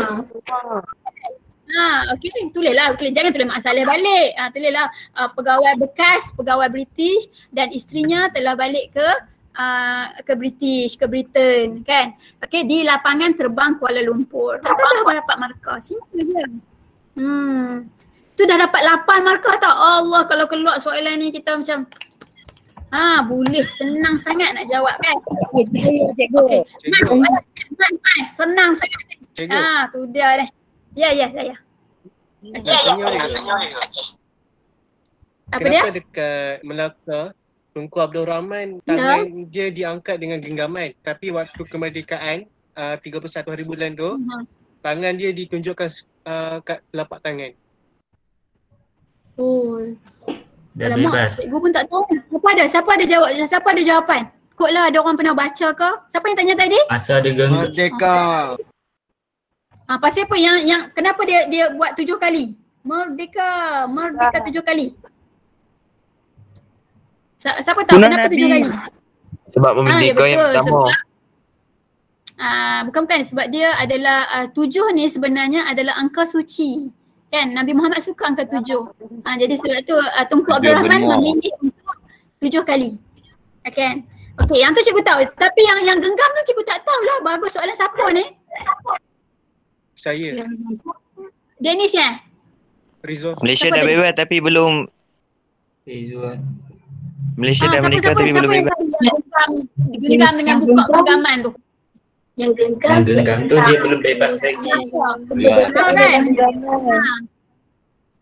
Speaker 1: Ha, okey, tulislah, tulis jangan tulis Mak Saleh balik. Ha, tulislah uh, pegawai bekas, pegawai British dan isterinya telah balik ke uh, ke British, ke Britain kan. Okay di lapangan terbang Kuala Lumpur. Takkan dah dapat markah. Simple je. Hmm. Tu dah dapat 8 markah tak? Allah kalau keluar soalan ni kita macam Ha boleh senang sangat nak jawab kan. Okey. Okey.
Speaker 2: Cikgu.
Speaker 1: Mas, mas, mas, senang sangat.
Speaker 2: Cikgu.
Speaker 1: Ha tu dia dah. Ya ya saya.
Speaker 2: Tanya ni.
Speaker 1: Apa dia?
Speaker 2: Kenapa dekat Melaka Tunku Abdul Rahman
Speaker 1: Ya.
Speaker 2: tangan dia diangkat dengan genggaman tapi waktu kemerdekaan uh, 31 hari bulan tu
Speaker 1: Hmm.
Speaker 2: tangan dia ditunjukkan uh, kat telapak tangan.
Speaker 1: Oh.
Speaker 7: Dah
Speaker 1: Alamak,
Speaker 7: bebas.
Speaker 1: cikgu pun tak tahu. Siapa ada? Siapa ada jawab? Siapa ada jawapan? Kotlah ada orang pernah baca ke? Siapa yang tanya tadi?
Speaker 7: Masa ada genggaman.
Speaker 5: Merdeka.
Speaker 1: Ah, pasal apa yang yang kenapa dia dia buat tujuh kali? Merdeka, merdeka tujuh kali. Sa- siapa tahu
Speaker 10: Bulan
Speaker 1: kenapa
Speaker 10: Nabi.
Speaker 1: tujuh kali?
Speaker 10: Sebab
Speaker 1: Ah, ya
Speaker 10: memerdeka yang
Speaker 1: betul.
Speaker 10: pertama.
Speaker 1: Sebab Ah, bukan bukan sebab dia adalah uh, tujuh ni sebenarnya adalah angka suci. Kan Nabi Muhammad suka angka tujuh. Ah, jadi sebab tu uh, Tunku Abdul Rahman memilih untuk tujuh kali. Ah, Kan? Okey, yang tu cikgu tahu. Tapi yang yang genggam tu cikgu tak tahu lah. Bagus soalan siapa ni?
Speaker 2: Saya
Speaker 1: Danish eh?
Speaker 2: Rizal
Speaker 10: Malaysia
Speaker 1: Siapa
Speaker 10: dah
Speaker 1: tadi?
Speaker 10: bebas tapi belum
Speaker 7: Rizwan.
Speaker 10: Malaysia
Speaker 1: Ah,
Speaker 10: dah
Speaker 1: siapa
Speaker 10: tapi
Speaker 1: siapa
Speaker 10: belum bebas.
Speaker 1: yang genggam, genggam dengan buka genggaman tu?
Speaker 4: Yang genggam.
Speaker 7: Yang genggam tu dia belum bebas lagi.
Speaker 1: Tahu kan?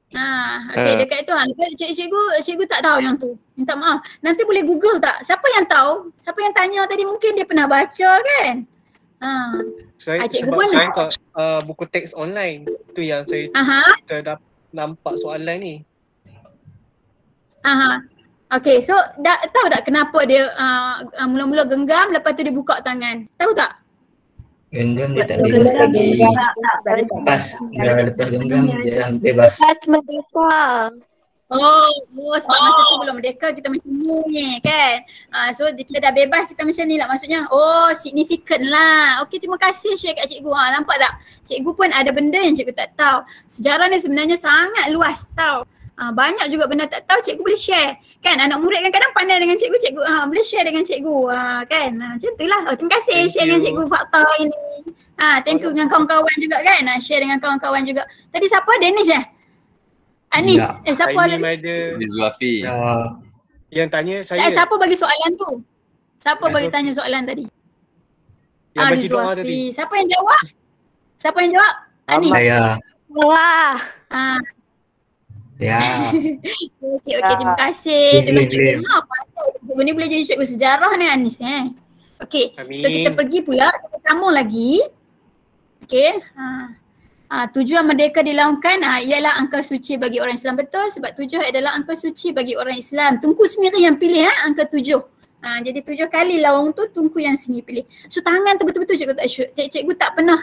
Speaker 1: Ah, okey
Speaker 10: Ah.
Speaker 1: dekat tu ha. Dekat Cik, cikgu cikgu tak tahu yang tu. Minta maaf. Nanti boleh Google tak? Siapa yang tahu? Siapa yang tanya tadi mungkin dia pernah baca kan? Ha.
Speaker 2: saya
Speaker 1: Ah, cikgu
Speaker 2: sebab
Speaker 1: pun-
Speaker 2: saya kat uh, buku teks online tu yang saya
Speaker 1: Aha.
Speaker 2: kita dah nampak soalan ni.
Speaker 1: Aha. Okey, so dah tahu tak kenapa dia uh, uh, mula-mula genggam lepas tu dia buka tangan? Tahu tak?
Speaker 7: Genggam dia tak bebas lagi. Lepas lepas genggam dia bebas.
Speaker 9: Pas merdeka.
Speaker 1: Oh, oh sebab masa tu belum merdeka kita macam ni kan. Uh, so kita dah bebas kita macam ni lah maksudnya. Oh significant lah. Okey terima kasih share kat cikgu. Ha, nampak tak? Cikgu pun ada benda yang cikgu tak tahu. Sejarah ni sebenarnya sangat luas tau. Uh, banyak juga benda tak tahu cikgu boleh share. Kan anak murid kan kadang pandai dengan cikgu, cikgu ha, boleh share dengan cikgu. Ha, kan ha, macam tu lah. Oh, terima kasih
Speaker 2: Thank
Speaker 1: share dengan
Speaker 2: you.
Speaker 1: cikgu fakta ini. Ha, thank you dengan kawan-kawan juga kan. Ha, share dengan kawan-kawan juga. Tadi siapa? Danish eh? Anis.
Speaker 7: Ya.
Speaker 1: Eh siapa
Speaker 2: Aini ada
Speaker 11: Rizwafi.
Speaker 7: Ya.
Speaker 2: yang tanya
Speaker 1: Eh,
Speaker 2: saya
Speaker 1: siapa bagi soalan tu? Siapa
Speaker 2: Rizwafi.
Speaker 1: bagi tanya soalan tadi?
Speaker 2: yang
Speaker 1: Ah,
Speaker 2: baca doa
Speaker 1: Rizwafi.
Speaker 2: tadi.
Speaker 1: Siapa yang jawab? Siapa yang jawab? Anis.
Speaker 7: Saya.
Speaker 9: Wah.
Speaker 1: Ah,
Speaker 7: Ya.
Speaker 1: okey okey terima kasih.
Speaker 7: Boleh,
Speaker 1: Terima kasih. Ha, pandai. Cikgu ni boleh jadi cikgu sejarah ni Anis eh. Okey. So kita pergi pula kita sambung lagi. Okey. Ha. Ha, tujuan merdeka dilaungkan ha, ialah angka suci bagi orang Islam betul sebab tujuh adalah angka suci bagi orang Islam. Tunku sendiri yang pilih ha, angka tujuh. Ha, jadi tujuh kali lawang tu Tunku yang sendiri pilih. So tangan tu betul-betul cikgu tak sure. Cik, cikgu tak pernah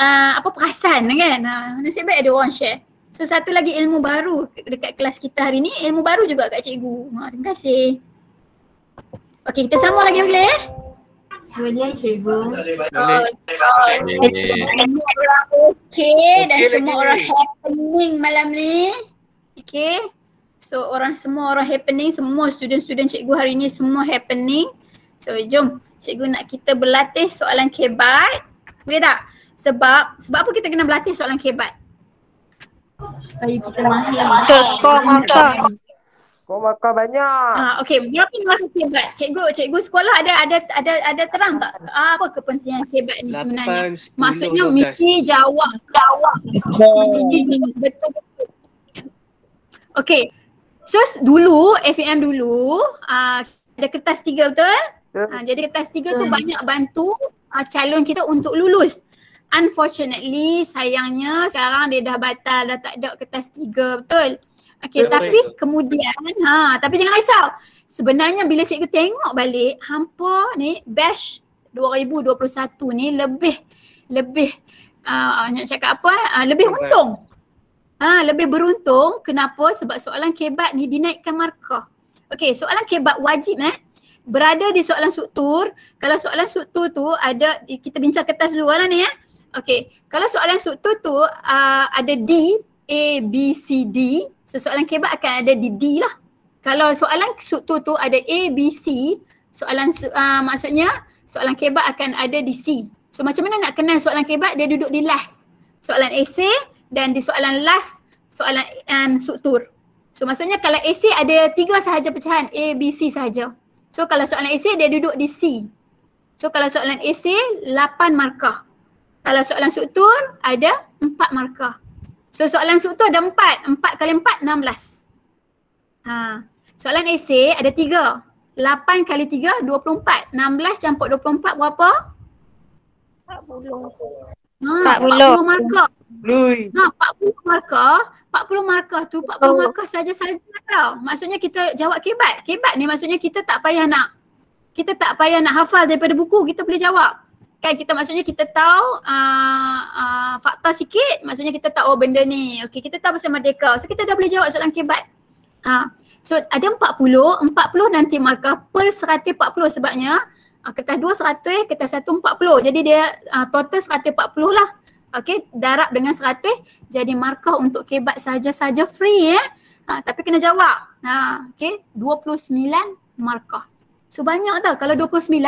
Speaker 1: uh, apa perasan kan. Ha, nasib baik ada orang share. So satu lagi ilmu baru dekat kelas kita hari ni, ilmu baru juga kat cikgu. Ha, terima kasih. Okey, kita sambung lagi boleh eh?
Speaker 4: Boleh cikgu.
Speaker 2: Boleh.
Speaker 1: Okey dan semua orang
Speaker 2: ni.
Speaker 1: happening malam ni. Okey. So orang semua orang happening, semua student-student cikgu hari ni semua happening. So jom cikgu nak kita berlatih soalan kebat. Boleh tak? Sebab sebab apa kita kena berlatih soalan kebat?
Speaker 4: Supaya kita mahir.
Speaker 9: Untuk skor markah.
Speaker 3: Kau makan banyak.
Speaker 1: Ah okey, berapa markah kebat? Cikgu cikgu sekolah ada ada ada ada terang tak Ah, apa kepentingan kebat ni sebenarnya?
Speaker 2: 8, 10,
Speaker 1: Maksudnya
Speaker 2: 12.
Speaker 1: mesti jawab jawab. Mesti betul betul. Okey. So dulu SPM dulu uh, ada kertas tiga betul? Uh, jadi kertas tiga tu banyak bantu uh, calon kita untuk lulus. Unfortunately sayangnya sekarang dia dah batal dah tak ada kertas tiga betul? Okey tapi kemudian ha tapi jangan risau. Sebenarnya bila cikgu tengok balik hampa ni batch 2021 ni lebih lebih uh, nak cakap apa uh, lebih untung. Ha, lebih beruntung kenapa? Sebab soalan kebat ni dinaikkan markah. Okey, soalan kebat wajib eh. Berada di soalan struktur. Kalau soalan struktur tu ada kita bincang kertas dulu lah ni eh. Okey, kalau soalan struktur tu uh, ada D, A, B, C, D. So soalan kebat akan ada di D lah. Kalau soalan struktur tu ada A, B, C, Soalan uh, maksudnya soalan kebat akan ada di C. So macam mana nak kenal soalan kebat dia duduk di last. Soalan esei dan di soalan last soalan um, struktur. So maksudnya kalau esei ada tiga sahaja pecahan A, B, C sahaja. So kalau soalan esei dia duduk di C. So kalau soalan esei 8 markah. Kalau soalan struktur ada 4 markah. So soalan struktur ada 4. 4 kali 4 16. Ha. Soalan esei ada 3. 8 kali 3 24. 16 campur 24 berapa? 40. Ha, 40 markah.
Speaker 3: Lui.
Speaker 1: Ha, 40 markah. 40 markah tu 40 markah saja-saja tau. Maksudnya kita jawab kebat. Kebat ni maksudnya kita tak payah nak kita tak payah nak hafal daripada buku, kita boleh jawab. Kan kita maksudnya kita tahu uh, uh, fakta sikit, maksudnya kita tahu oh benda ni. Okey, kita tahu pasal merdeka. So kita dah boleh jawab soalan kebat. Ha. So ada 40, 40 nanti markah per 140 sebabnya uh, kertas 2 100, kertas 1 40. Jadi dia uh, total 140 lah. Okey, darab dengan 100 jadi markah untuk kebat saja-saja free eh. Ha, tapi kena jawab. Ha, okey, 29 markah. So banyak tau kalau 29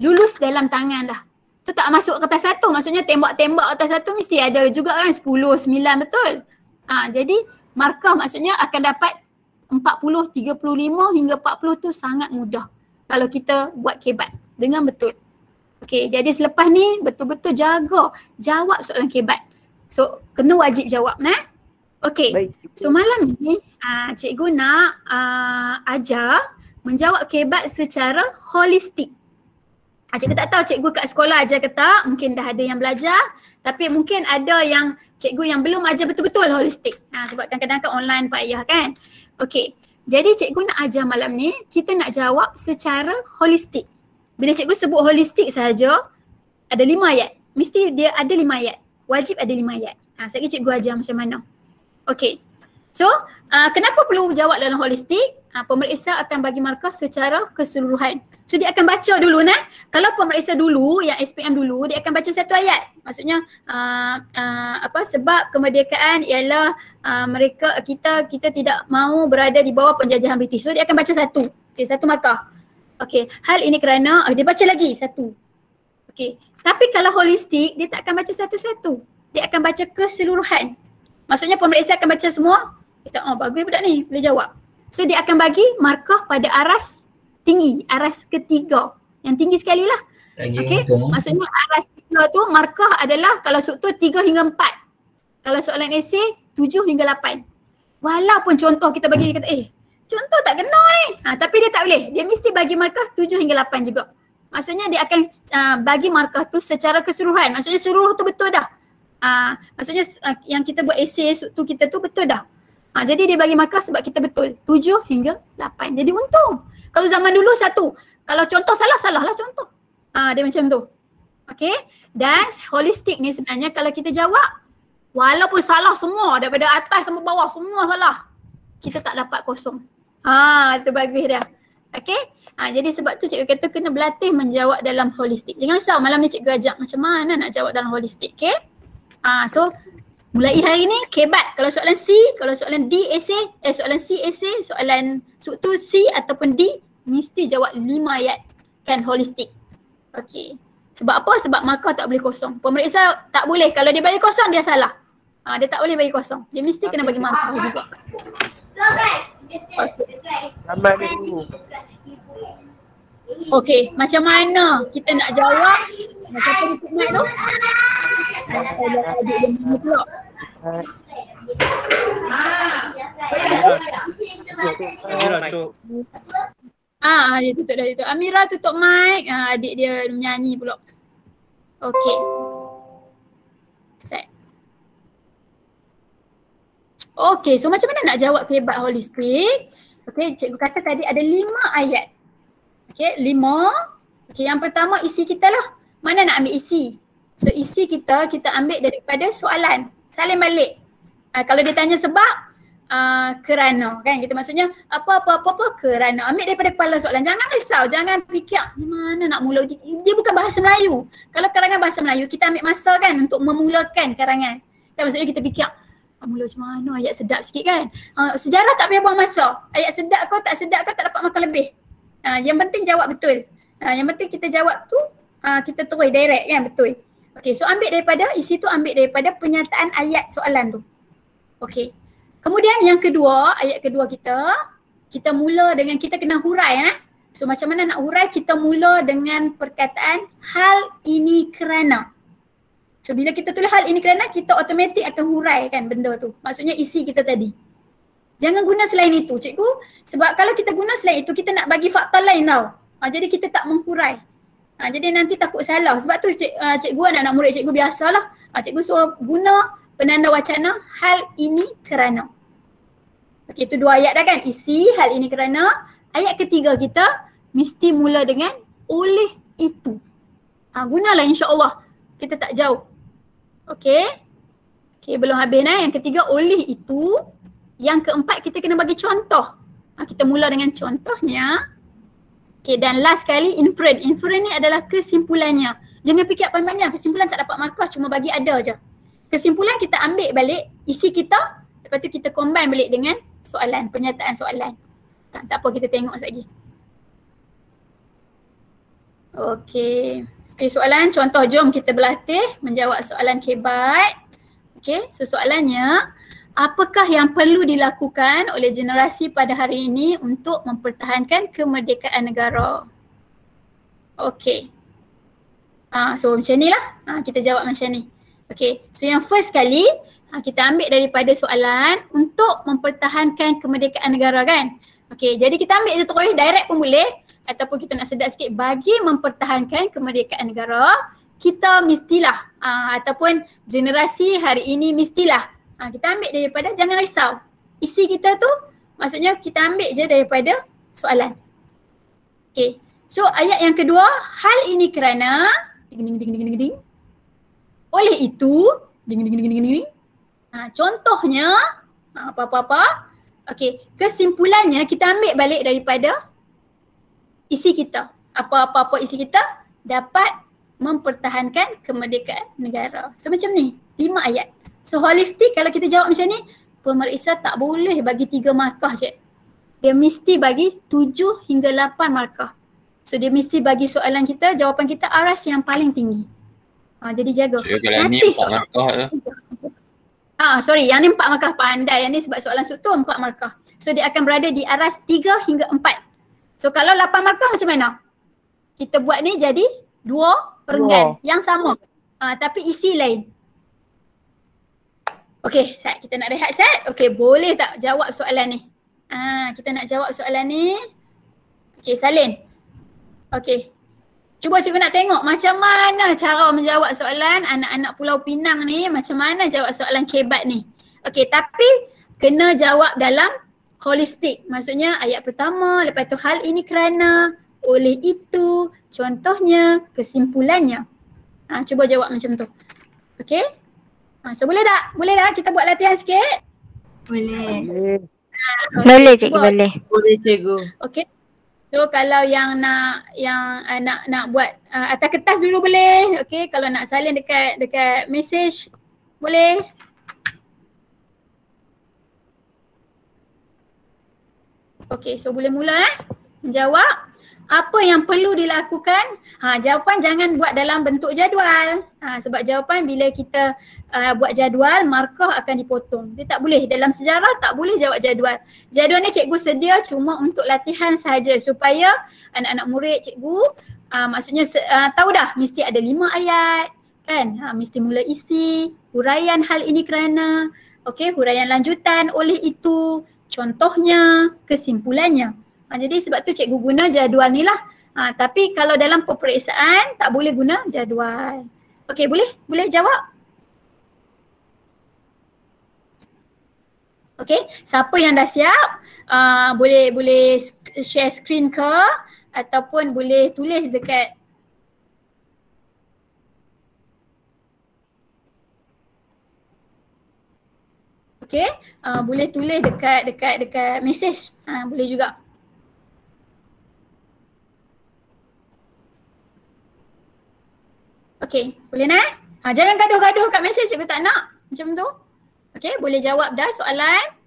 Speaker 1: lulus dalam tangan dah. Tu tak masuk kertas satu maksudnya tembak-tembak kertas satu mesti ada juga kan 10, 9 betul. Ha, jadi markah maksudnya akan dapat 40, 35 hingga 40 tu sangat mudah kalau kita buat kebat dengan betul. Okey, jadi selepas ni betul-betul jaga jawab soalan kebat. So kena wajib jawab nah. Okey. So malam ni uh, cikgu nak uh, ajar menjawab kebat secara holistik. Ha, cikgu tak tahu cikgu kat sekolah ajar ke tak, mungkin dah ada yang belajar tapi mungkin ada yang cikgu yang belum ajar betul-betul holistik. Ha, sebab kadang-kadang kan online payah kan. Okey, jadi cikgu nak ajar malam ni, kita nak jawab secara holistik. Bila cikgu sebut holistik saja, ada lima ayat. Mesti dia ada lima ayat. Wajib ada lima ayat. Ha, sekejap cikgu ajar macam mana. Okey, so uh, kenapa perlu jawab dalam holistik? Ha, pemeriksa akan bagi markah secara keseluruhan. So dia akan baca dulu nah. Kalau pemeriksa dulu yang SPM dulu dia akan baca satu ayat. Maksudnya uh, uh, apa sebab kemerdekaan ialah uh, mereka kita kita tidak mahu berada di bawah penjajahan British. So dia akan baca satu. Okey, satu markah. Okey, hal ini kerana uh, dia baca lagi satu. Okey. Tapi kalau holistik dia tak akan baca satu-satu. Dia akan baca keseluruhan. Maksudnya pemeriksa akan baca semua. Kita oh bagus budak ni boleh jawab. So dia akan bagi markah pada aras tinggi, aras ketiga. Yang tinggi sekali lah. Okay, maksudnya aras tiga tu markah adalah kalau struktur tiga hingga empat. Kalau soalan esei tujuh hingga lapan. Walaupun contoh kita bagi dia kata eh contoh tak kena ni. Ha, tapi dia tak boleh. Dia mesti bagi markah tujuh hingga lapan juga. Maksudnya dia akan uh, bagi markah tu secara keseluruhan. Maksudnya seluruh tu betul dah. Uh, maksudnya uh, yang kita buat esei tu kita tu betul dah. Ha, jadi dia bagi markah sebab kita betul. Tujuh hingga lapan. Jadi untung. Kalau zaman dulu satu. Kalau contoh salah, salah lah contoh. Ha, dia macam tu. Okay. Dan holistik ni sebenarnya kalau kita jawab. Walaupun salah semua daripada atas sampai bawah semua salah. Kita tak dapat kosong. Ha, itu bagus dia. Okay. Ha, jadi sebab tu cikgu kata kena berlatih menjawab dalam holistik. Jangan risau malam ni cikgu ajak macam mana nak jawab dalam holistik. Okay. Ha, so Mulai hari ni kebat. Kalau soalan C, kalau soalan D essay, eh soalan C essay, soalan struktur C ataupun D mesti jawab lima ayat kan holistik. Okey. Sebab apa? Sebab markah tak boleh kosong. Pemeriksa tak boleh. Kalau dia bagi kosong dia salah. Ha, dia tak boleh bagi kosong. Dia mesti kena bagi markah juga.
Speaker 3: Lambat ni dulu.
Speaker 1: Okey, macam mana kita nak jawab? Macam apa tu? Adik mana pula?
Speaker 2: Amira tu.
Speaker 1: Ah, dia tutup dah tutup. Amira tutup mic. Ah, adik dia menyanyi pula. Okey. Set. Okey, so macam mana nak jawab kehebat holistik? Okey, cikgu kata tadi ada lima ayat. Okey, lima. Okey, yang pertama isi kita lah. Mana nak ambil isi? So isi kita, kita ambil daripada soalan. Salin balik. Uh, kalau dia tanya sebab, uh, kerana kan kita maksudnya apa-apa-apa kerana. Ambil daripada kepala soalan. Jangan risau, jangan fikir mana nak mula. Dia bukan bahasa Melayu. Kalau karangan bahasa Melayu, kita ambil masa kan untuk memulakan karangan. Kan maksudnya kita fikir, mula macam mana ayat sedap sikit kan. Uh, sejarah tak payah buang masa. Ayat sedap kau tak sedap kau tak dapat makan lebih. Uh, yang penting jawab betul. Uh, yang penting kita jawab tu uh, kita terus direct kan betul. Okay so ambil daripada isi tu ambil daripada pernyataan ayat soalan tu. Okay. Kemudian yang kedua, ayat kedua kita, kita mula dengan kita kena hurai eh. So macam mana nak hurai? Kita mula dengan perkataan hal ini kerana. So bila kita tulis hal ini kerana kita automatik akan hurai kan benda tu. Maksudnya isi kita tadi. Jangan guna selain itu cikgu. Sebab kalau kita guna selain itu kita nak bagi fakta lain tau. Ha, jadi kita tak menghurai. Ha, jadi nanti takut salah. Sebab tu cik, uh, cikgu anak-anak murid cikgu biasalah. Ha, cikgu suruh guna penanda wacana hal ini kerana. Okey itu dua ayat dah kan. Isi hal ini kerana. Ayat ketiga kita mesti mula dengan oleh itu. Ha, gunalah insya-Allah. Kita tak jauh. Okey. Okey belum habis nah. Yang ketiga oleh itu. Yang keempat kita kena bagi contoh. Ha, kita mula dengan contohnya. Okay dan last kali inference. Inference ni adalah kesimpulannya. Jangan fikir panjang-panjang. Kesimpulan tak dapat markah cuma bagi ada je kesimpulan kita ambil balik isi kita lepas tu kita combine balik dengan soalan, pernyataan soalan. Tak, tak apa kita tengok sekejap lagi. Okey. Okey soalan contoh jom kita berlatih menjawab soalan kebat. Okey so soalannya apakah yang perlu dilakukan oleh generasi pada hari ini untuk mempertahankan kemerdekaan negara? Okey. Ah so macam ni lah. Ah, kita jawab macam ni. Okay, so yang first kali ha, kita ambil daripada soalan untuk mempertahankan kemerdekaan negara kan. Okay, jadi kita ambil je terus direct pun boleh ataupun kita nak sedap sikit bagi mempertahankan kemerdekaan negara kita mestilah uh, ataupun generasi hari ini mestilah uh, kita ambil daripada jangan risau isi kita tu maksudnya kita ambil je daripada soalan. Okay, so ayat yang kedua hal ini kerana ding ding ding ding ding ding oleh itu, ding ding ding ding ding. Ha, contohnya ha, apa-apa-apa. Okey, kesimpulannya kita ambil balik daripada isi kita. Apa-apa-apa isi kita dapat mempertahankan kemerdekaan negara. So macam ni, lima ayat. So holistik kalau kita jawab macam ni, pemeriksa tak boleh bagi tiga markah je. Dia mesti bagi tujuh hingga lapan markah. So dia mesti bagi soalan kita, jawapan kita aras yang paling tinggi. Ha, jadi jaga.
Speaker 10: So, kalau ni empat markah je.
Speaker 1: Ah, sorry, yang ni empat markah pandai. Yang ni sebab soalan tu empat markah. So dia akan berada di aras tiga hingga empat. So kalau lapan markah macam mana? Kita buat ni jadi dua perenggan dua. yang sama. Ah, tapi isi lain. Okay, Sat, kita nak rehat Sat. Okay, boleh tak jawab soalan ni? Ah, kita nak jawab soalan ni. Okay, Salin. Okay, Cuba cikgu nak tengok macam mana cara menjawab soalan anak-anak Pulau Pinang ni, macam mana jawab soalan kebat ni. Okey, tapi kena jawab dalam holistik. Maksudnya ayat pertama, lepas tu hal ini kerana, oleh itu, contohnya, kesimpulannya. Ha, cuba jawab macam tu. Okey? Ha, so boleh tak? Boleh tak kita buat latihan sikit?
Speaker 9: Boleh. Ha, boleh cikgu, boleh.
Speaker 11: Boleh cikgu.
Speaker 1: Okey. So kalau yang nak yang uh, nak nak buat uh, atas kertas dulu boleh. Okey, kalau nak salin dekat dekat message boleh. Okey, so boleh mula eh menjawab apa yang perlu dilakukan? Ha, jawapan jangan buat dalam bentuk jadual. Ha, sebab jawapan bila kita uh, buat jadual, markah akan dipotong. Dia tak boleh. Dalam sejarah tak boleh jawab jadual. Jadual ni cikgu sedia cuma untuk latihan sahaja supaya anak-anak murid cikgu uh, maksudnya uh, tahu dah mesti ada lima ayat kan. Ha, mesti mula isi, huraian hal ini kerana, okey, huraian lanjutan oleh itu, contohnya, kesimpulannya. Ha, jadi sebab tu cikgu guna jadual ni lah. Ha, tapi kalau dalam peperiksaan tak boleh guna jadual. Okey boleh? Boleh jawab? Okey, siapa yang dah siap uh, boleh boleh share screen ke ataupun boleh tulis dekat Okey, uh, boleh tulis dekat dekat dekat message. Ha, boleh juga. Okay, boleh nak? Ha, jangan gaduh-gaduh kat mesej cikgu tak nak. Macam tu. Okay, boleh jawab dah soalan.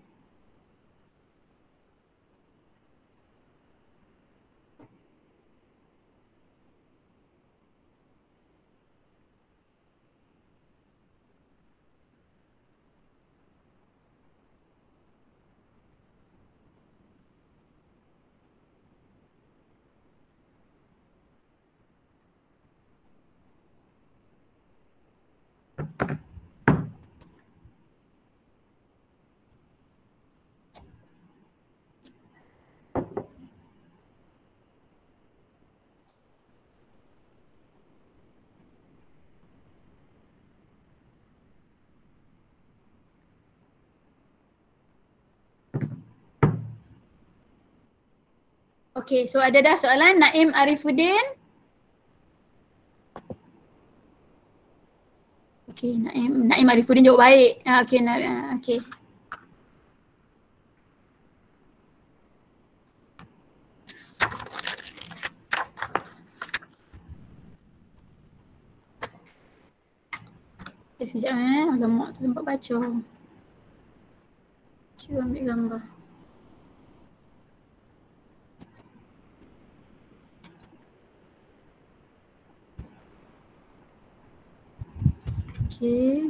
Speaker 1: Okay, so ada dah soalan Naim Arifuddin. Okay, Naim, Naim Arifuddin jawab baik. Ah, okay, na, ah, okay. Okay, sekejap eh. Alamak, tu tempat baca. Cuba ambil gambar. Okay.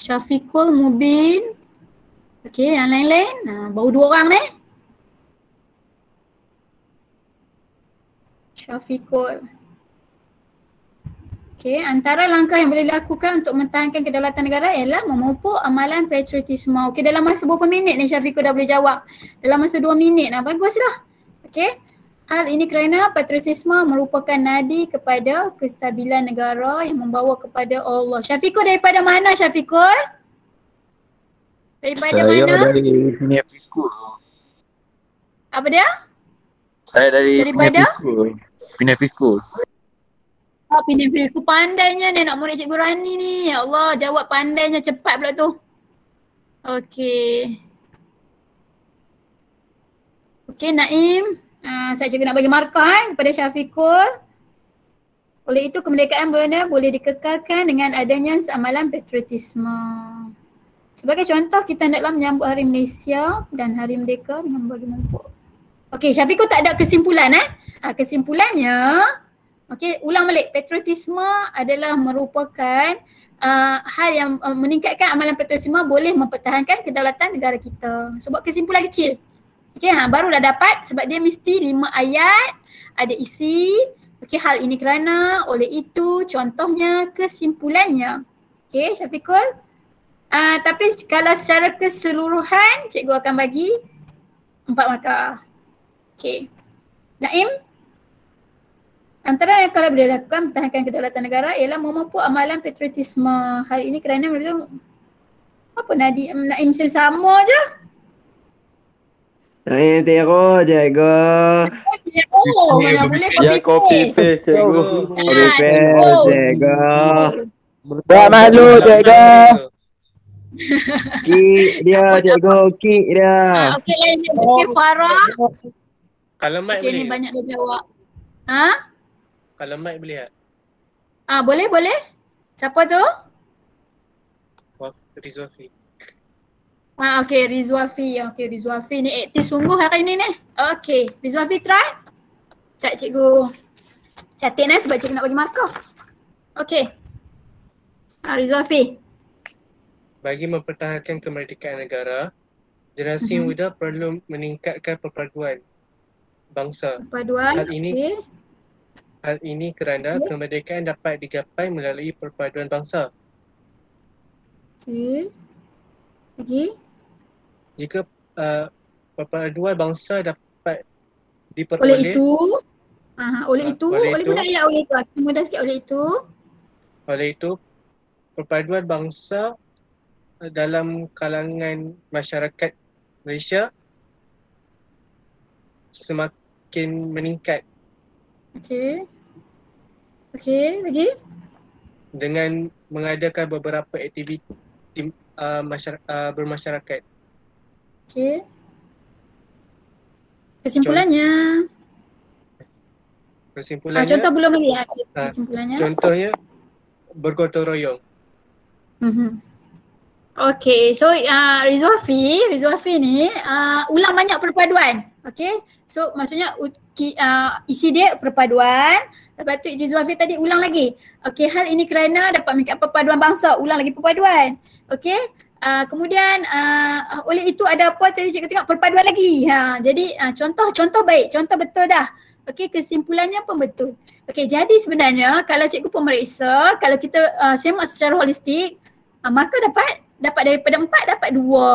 Speaker 1: Syafiqul Mubin. Okay, yang lain-lain. Nah, baru dua orang ni. Syafiqul. Okay, antara langkah yang boleh dilakukan untuk mempertahankan kedaulatan negara ialah memupuk amalan patriotisme. Okay, dalam masa berapa minit ni Syafiqul dah boleh jawab? Dalam masa dua minit lah, bagus dah. Hal ini kerana patriotisme merupakan nadi kepada kestabilan negara yang membawa kepada Allah. Syafiqul daripada mana Syafiqul? Daripada
Speaker 3: Saya
Speaker 1: mana?
Speaker 3: dari Pineapple School.
Speaker 1: Apa dia?
Speaker 3: Saya dari
Speaker 1: Daripada?
Speaker 3: Pineapple School. Pineapple School.
Speaker 1: Oh, Aku pandainya ni nak murid Cikgu Rani ni. Ya Allah, jawab pandainya cepat pula tu. Okey. Okey, Naim. Uh, saya juga nak bagi markah eh, kepada Syafiqul. Oleh itu kemerdekaan benar boleh dikekalkan dengan adanya amalan patriotisme. Sebagai contoh kita hendaklah menyambut Hari Malaysia dan Hari Merdeka dengan bagi mumpuk. Okey, Syafiqul tak ada kesimpulan eh. Ha, kesimpulannya, okey, ulang balik. Patriotisme adalah merupakan uh, hal yang uh, meningkatkan amalan patriotisme boleh mempertahankan kedaulatan negara kita. Sebab kesimpulan kecil. Okey, ha, baru dah dapat sebab dia mesti lima ayat, ada isi. Okey, hal ini kerana oleh itu contohnya kesimpulannya. Okey, Syafiqul. Uh, tapi kalau secara keseluruhan cikgu akan bagi empat markah. Okey. Naim? Antara yang kalau boleh lakukan mempertahankan kedaulatan negara ialah memupuk amalan patriotisme. Hal ini kerana mereka apa Nadi Naim sama je.
Speaker 5: Saya tero jaga.
Speaker 1: Oh, mana boleh
Speaker 3: Ya copy paste cikgu.
Speaker 5: Copy paste jaga.
Speaker 3: Tak malu cikgu.
Speaker 5: Kick dia cikgu, kick dia.
Speaker 1: Ah, okey lain dia. Okey Farah.
Speaker 2: Kalau mic
Speaker 1: Okey ni
Speaker 2: boleh.
Speaker 1: banyak dah jawab. Ha?
Speaker 2: Kalau mic boleh tak?
Speaker 1: Ah boleh boleh. Siapa tu?
Speaker 2: Waf Rizwafi.
Speaker 1: Ah okey Rizwafi. Okey Rizwafi ni aktif sungguh hari ni ni. Okey Rizwafi try. Cak cikgu. Catat eh sebab cikgu nak bagi markah. Okey. Ah Rizwafi.
Speaker 2: Bagi mempertahankan kemerdekaan negara, generasi
Speaker 1: Mhm.
Speaker 2: muda perlu meningkatkan perpaduan bangsa.
Speaker 1: Paduan.
Speaker 2: Hal ini
Speaker 1: Okey.
Speaker 2: hal ini kerana kemerdekaan dapat digapai melalui perpaduan bangsa.
Speaker 1: Okey. Lagi.
Speaker 2: Jika uh, perpaduan bangsa dapat
Speaker 1: Oleh
Speaker 2: diperoleh
Speaker 1: itu. Ah oleh
Speaker 2: Ah,
Speaker 1: itu.
Speaker 2: oleh itu.
Speaker 1: guna ayat oleh itu. Aku mudah sikit oleh itu.
Speaker 2: oleh itu perpaduan bangsa uh, dalam kalangan masyarakat Malaysia semakin meningkat
Speaker 1: Okey. Okey, lagi?
Speaker 2: dengan mengadakan beberapa aktiviti uh, masyarakat, uh, bermasyarakat.
Speaker 1: Okey. Kesimpulannya. Ah,
Speaker 2: Kesimpulannya,
Speaker 1: contoh belum lagi ya.
Speaker 2: Ah,
Speaker 1: Kesimpulannya.
Speaker 2: contohnya bergotong royong.
Speaker 1: Mhm. Okay, so uh, Rizwafi, Rizwafi ni uh, ulang banyak perpaduan. Okay, so maksudnya uh, isi dia perpaduan. Lepas tu Rizwafi tadi ulang lagi. Okay, hal ini kerana dapat mengikat perpaduan bangsa. Ulang lagi perpaduan. Okay, uh, kemudian uh, oleh itu ada apa tadi cikgu tengok perpaduan lagi. Ha, jadi uh, contoh contoh baik, contoh betul dah. Okey, kesimpulannya pun betul. Okey, jadi sebenarnya kalau cikgu pemeriksa, kalau kita uh, semak secara holistik, uh, markah dapat dapat daripada empat dapat dua.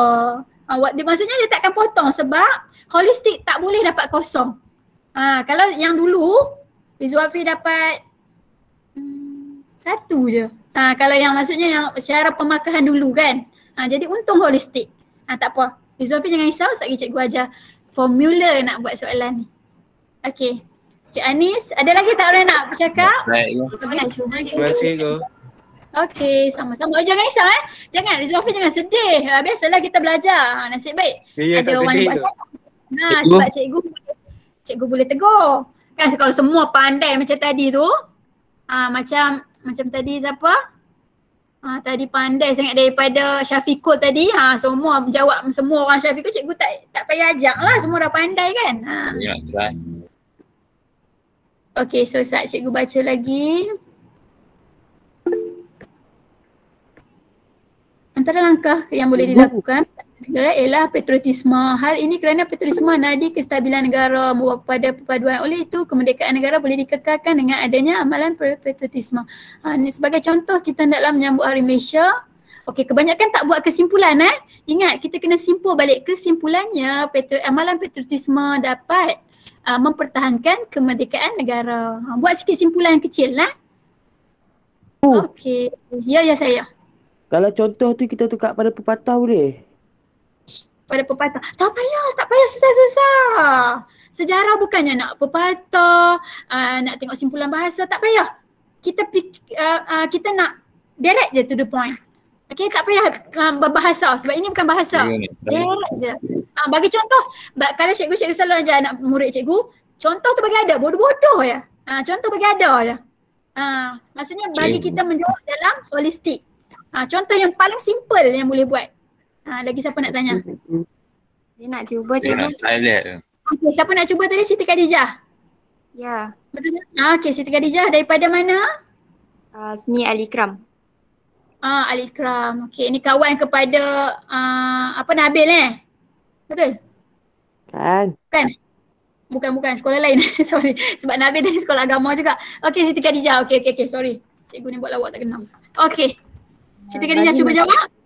Speaker 1: Uh, dia, maksudnya dia takkan potong sebab holistik tak boleh dapat kosong. Uh, kalau yang dulu, Rizwafi dapat hmm, satu je. Uh, kalau yang maksudnya yang secara pemakahan dulu kan. Uh, jadi untung holistik. Uh, tak apa. Rizwafi jangan risau, sekejap lagi cikgu ajar formula nak buat soalan ni. Okey. Cik Anis, ada lagi tak orang nak bercakap?
Speaker 10: Baik.
Speaker 2: Terima kasih.
Speaker 1: Okey, sama-sama. Oh, jangan risau eh. Jangan, Rizwafi jangan sedih. Ha, biasalah kita belajar. Ha, nasib baik.
Speaker 2: Ya, ya,
Speaker 1: ada orang yang buat salah. Ha,
Speaker 6: Cikgu.
Speaker 1: sebab cikgu cikgu boleh tegur. Kan kalau semua pandai macam tadi tu, ha, macam macam tadi siapa? Ha, tadi pandai sangat daripada Syafiqul tadi. Ha, semua jawab semua orang Syafiqul cikgu tak tak payah ajak lah. Semua dah pandai kan. Ha.
Speaker 10: Ya, right.
Speaker 1: Okey, so saat cikgu baca lagi. Antara langkah yang boleh dilakukan negara ialah patriotisme. Hal ini kerana patriotisme nadi kestabilan negara membawa kepada perpaduan. Oleh itu, kemerdekaan negara boleh dikekalkan dengan adanya amalan patriotisme. Ha, sebagai contoh, kita hendaklah menyambut Hari Malaysia. Okey, kebanyakan tak buat kesimpulan eh. Ingat, kita kena simpul balik kesimpulannya. Patri- amalan patriotisme dapat uh, mempertahankan kemerdekaan negara. Ha, buat sikit simpulan kecil lah. Okey. Ya, ya saya.
Speaker 5: Kalau contoh tu kita tukar pada pepatah boleh?
Speaker 1: Pada pepatah. Tak payah, tak payah susah-susah. Sejarah bukannya nak pepatah, uh, nak tengok simpulan bahasa, tak payah. Kita pik, uh, uh, kita nak direct je to the point. Okay, tak payah uh, berbahasa sebab ini bukan bahasa.
Speaker 10: Ya.
Speaker 1: Direct je. Uh, bagi contoh, kalau cikgu, cikgu selalu ajar anak murid cikgu, contoh tu bagi ada, bodoh-bodoh ya. Uh, contoh bagi ada je. Uh, maksudnya bagi kita menjawab dalam holistik. Uh, contoh yang paling simple yang boleh buat. Uh, lagi siapa nak tanya?
Speaker 11: Dia nak cuba
Speaker 10: Dia
Speaker 11: cikgu.
Speaker 10: nak highlight tu.
Speaker 1: Okay, siapa nak cuba tadi? Siti Khadijah.
Speaker 11: Ya.
Speaker 1: Betul tak? Ah, okay, Siti Khadijah daripada mana?
Speaker 11: Uh, Smi Alikram.
Speaker 1: Ah, Alikram. Okay, ini kawan kepada uh, apa Nabil eh? Betul?
Speaker 5: Kan?
Speaker 1: Kan? Bukan, bukan. Sekolah lain. sorry. Sebab Nabil tadi sekolah agama juga. Okay, Siti Khadijah. Okay, okay, okay. Sorry. Cikgu ni buat lawak tak kenal. Okay. Siti
Speaker 11: Ah,
Speaker 1: Khadijah
Speaker 11: bagi
Speaker 1: cuba jawab.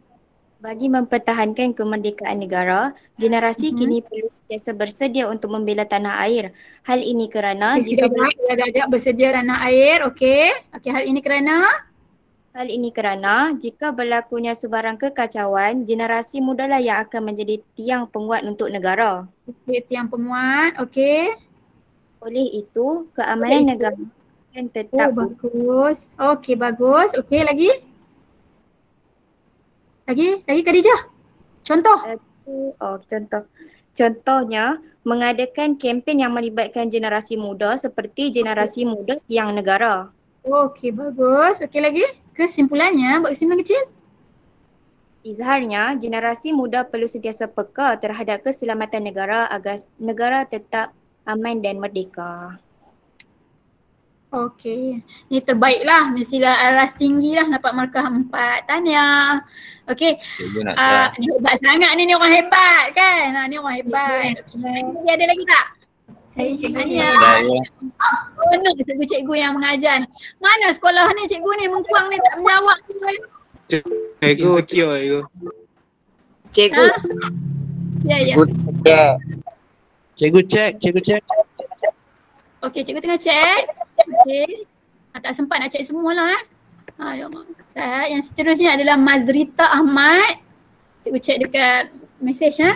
Speaker 11: Bagi mempertahankan kemerdekaan negara, generasi
Speaker 1: Mhm.
Speaker 11: kini perlu sentiasa bersedia untuk membela tanah air. Hal ini kerana
Speaker 1: Okay,
Speaker 11: jika
Speaker 1: sekejap, sekejap, sekejap. Bersedia ranah air. Okay. Okay, hal ini kerana?
Speaker 11: Hal ini kerana jika berlakunya sebarang kekacauan, generasi mudalah yang akan menjadi tiang penguat untuk negara.
Speaker 1: Okay, tiang penguat. Okay.
Speaker 11: Oleh itu, keamanan
Speaker 1: itu.
Speaker 11: negara akan
Speaker 1: Oh,
Speaker 11: tetap
Speaker 1: bagus. Okay, bagus. Okay, lagi? Lagi? Lagi Khadijah? Contoh?
Speaker 11: Oh, contoh. Contohnya, mengadakan kempen yang melibatkan generasi muda seperti generasi muda tiang negara.
Speaker 1: Okey, bagus. Okey lagi? Kesimpulannya, buat kesimpulan kecil.
Speaker 11: Izharnya, generasi muda perlu sentiasa peka terhadap keselamatan negara agar negara tetap aman dan merdeka.
Speaker 1: Okey. Ini terbaiklah. Mestilah aras tinggi lah dapat markah empat. Tahniah. Okey.
Speaker 10: Cikgu
Speaker 1: Uh,
Speaker 10: try.
Speaker 1: ni hebat sangat ni, ni orang hebat kan? Ha, ni orang hebat. Okay. Ada lagi tak? Tahniah.
Speaker 10: Baik, ya.
Speaker 1: Mana cikgu-cikgu yang mengajar ni? Mana sekolah ni cikgu ni mengkuang ni tak menjawab.
Speaker 2: Cikgu secure cikgu.
Speaker 1: Cikgu. Ha? Ya, ya.
Speaker 6: Cikgu cek, cikgu cek.
Speaker 1: Okey, cikgu tengah cek. Okey. Ah, tak sempat nak cek semualah eh. Ha, ya Allah. Yang seterusnya adalah Mazrita Ahmad. Cikgu cek dekat mesej eh.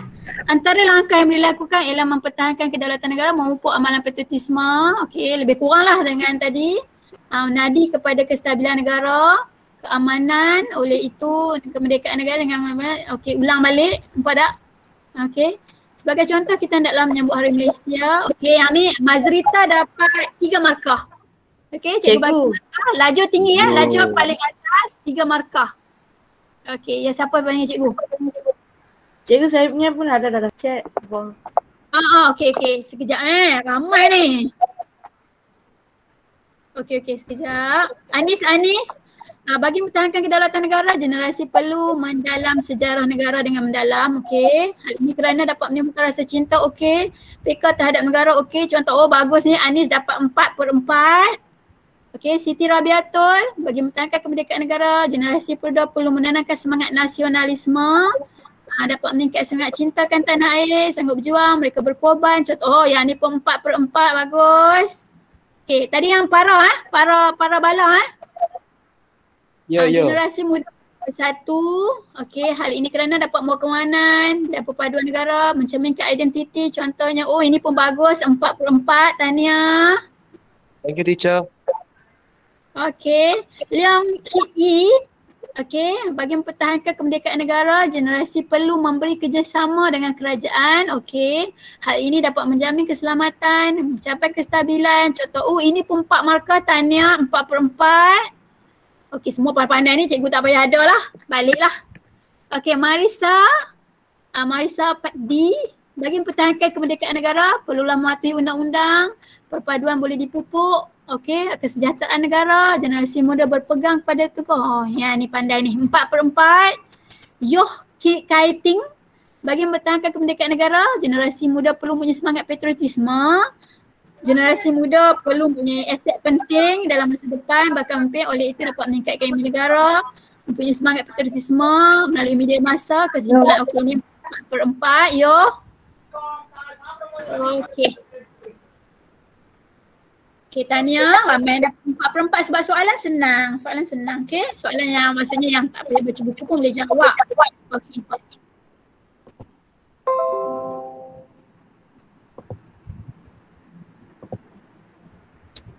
Speaker 1: Antara langkah yang boleh dilakukan ialah mempertahankan kedaulatan negara memupuk amalan patriotisme. Okey, lebih kuranglah dengan tadi. Uh, nadi kepada kestabilan negara, keamanan, oleh itu kemerdekaan negara dengan okey ulang balik. Nampak tak? Okey. Sebagai contoh kita hendaklah menyambut Hari Malaysia. Okey, yang ni Mazrita dapat tiga markah. Okey, cikgu, bagi markah. Laju tinggi ya, laju paling atas tiga markah. Okey, ya siapa panggil cikgu?
Speaker 12: Cikgu saya punya pun ada dalam chat.
Speaker 1: Ah, ah okey okey. Sekejap eh. Ramai ni. Okey okey sekejap. Anis Anis. Uh, bagi mempertahankan kedaulatan negara, generasi perlu mendalam sejarah negara dengan mendalam, okey. Hal ini kerana dapat menimbulkan rasa cinta, okey. PK terhadap negara, okey. Contoh, oh bagus ni Anis dapat empat per empat. Okey, Siti Rabiatul, bagi mempertahankan kemerdekaan negara, generasi perlu perlu menanamkan semangat nasionalisme. Uh, dapat meningkat semangat cintakan tanah air, sanggup berjuang, mereka berkorban. Contoh, oh yang ni pun empat per empat, bagus. Okey, tadi yang para, eh, para, para bala, eh.
Speaker 6: Ya,
Speaker 1: Ah,
Speaker 6: ya.
Speaker 1: Generasi muda satu, okey, hal ini kerana dapat membawa kewangan dan perpaduan negara, mencerminkan identiti. Contohnya, oh ini pun bagus, empat per empat, Tania.
Speaker 6: Thank you teacher.
Speaker 1: Okey, Leong Ki Yi, okey, bagi mempertahankan kemerdekaan negara, generasi perlu memberi kerjasama dengan kerajaan, okey. Hal ini dapat menjamin keselamatan, mencapai kestabilan. Contoh, oh ini pun empat markah, Tania, empat per empat. Okey, semua pandai-pandai ni cikgu tak payah ada lah. Baliklah. Okey, Marisa. Uh, Marisa Part D. Bagi mempertahankan kemerdekaan negara, perlulah mematuhi undang-undang. Perpaduan boleh dipupuk. Okey, kesejahteraan negara. Generasi muda berpegang pada tu. Oh, yang ni pandai ni. Empat per empat. Yoh Kaiting. Bagi mempertahankan kemerdekaan negara, generasi muda perlu punya semangat patriotisme. Generasi muda perlu mempunyai aset penting dalam masa depan bahkan mungkin oleh itu dapat meningkatkan imej negara, mempunyai semangat patriotisme melalui media masa, kesimpulan okey ni empat per empat, yo. Okey. Okey Tania, ramai dah empat per empat sebab soalan senang, soalan senang, okey. Soalan yang maksudnya yang tak boleh baca buku pun boleh jawab. Okey.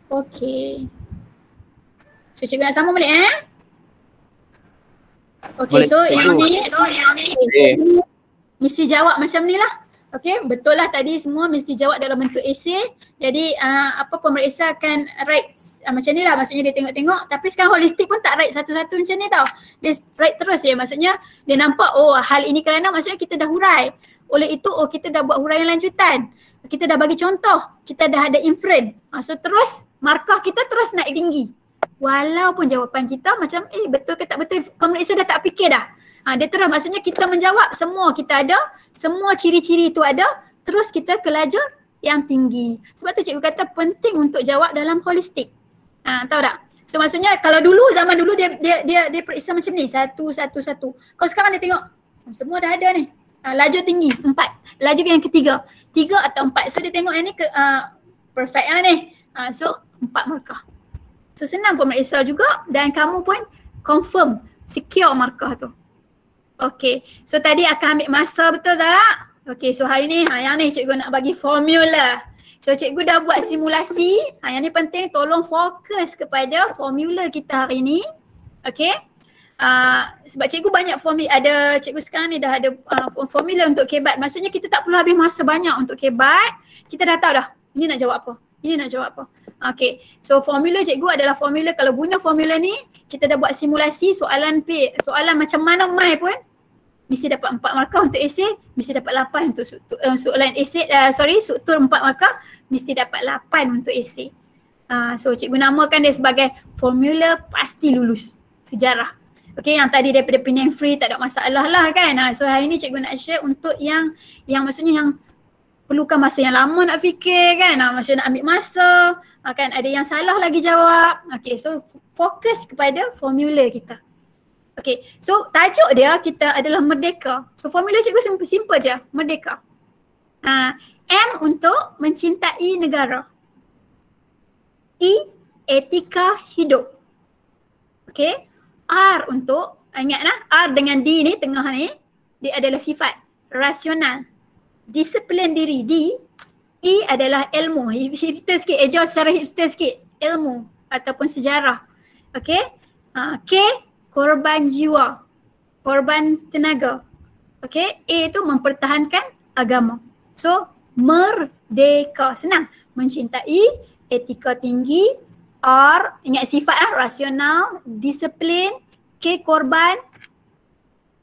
Speaker 1: Okey. So cikgu nak sama balik eh? Okey, so yang ni, so yang ni,
Speaker 6: Okey.
Speaker 1: mesti jawab macam ni lah. Okey, betul lah tadi semua mesti jawab dalam bentuk esei. Jadi uh, apa pemeriksa akan write uh, macam ni lah maksudnya dia tengok-tengok tapi sekarang holistik pun tak write satu-satu macam ni tau. Dia write terus ya maksudnya dia nampak oh hal ini kerana maksudnya kita dah hurai. Oleh itu oh kita dah buat huraian lanjutan. Kita dah bagi contoh, kita dah ada inferen. Uh, so terus markah kita terus naik tinggi. Walaupun jawapan kita macam eh betul ke tak betul pemeriksa dah tak fikir dah. Ha, dia terus maksudnya kita menjawab semua kita ada, semua ciri-ciri itu ada, terus kita ke lajur yang tinggi. Sebab tu cikgu kata penting untuk jawab dalam holistik. Ha, tahu tak? So maksudnya kalau dulu zaman dulu dia dia dia dia periksa macam ni satu satu satu. Kalau sekarang dia tengok semua dah ada ni. Ha, lajur tinggi empat. Lajur yang ketiga tiga atau empat. So dia tengok yang ni ke uh, perfect lah ni. Ha, so empat markah. So senang pemeriksa juga dan kamu pun confirm secure markah tu. Okay, so tadi akan ambil masa betul tak? Okay, so hari ni ha, yang ni cikgu nak bagi formula. So cikgu dah buat simulasi. Ha, yang ni penting tolong fokus kepada formula kita hari ni. Okay. Uh, sebab cikgu banyak formula, ada cikgu sekarang ni dah ada uh, formula untuk kebat. Maksudnya kita tak perlu habis masa banyak untuk kebat. Kita dah tahu dah, ini nak jawab apa. Ini nak jawab apa. Okay, so formula cikgu adalah formula kalau guna formula ni kita dah buat simulasi soalan P, soalan macam mana mai pun mesti dapat empat markah untuk esei, mesti dapat lapan untuk struktur, uh, soalan esei, uh, sorry struktur empat markah, mesti dapat lapan untuk esei. Uh, so cikgu namakan dia sebagai formula pasti lulus sejarah. Okay yang tadi daripada Penang Free tak ada masalah lah kan. Uh, so hari ni cikgu nak share untuk yang yang maksudnya yang perlukan masa yang lama nak fikir kan. Uh, maksudnya nak ambil masa, uh, kan ada yang salah lagi jawab. Okay so fokus kepada formula kita. Okay, so tajuk dia kita adalah merdeka. So formula cikgu simple, simple je, merdeka. Uh, M untuk mencintai negara. E, etika hidup. Okay, R untuk, ingatlah R dengan D ni tengah ni, dia adalah sifat rasional. Disiplin diri, D. E adalah ilmu, hipster sikit, adjust secara hipster sikit, ilmu ataupun sejarah. Okay, uh, K, korban jiwa, korban tenaga. Okay, A itu mempertahankan agama. So, merdeka. Senang. Mencintai, etika tinggi, R, ingat sifat lah, rasional, disiplin, K, korban,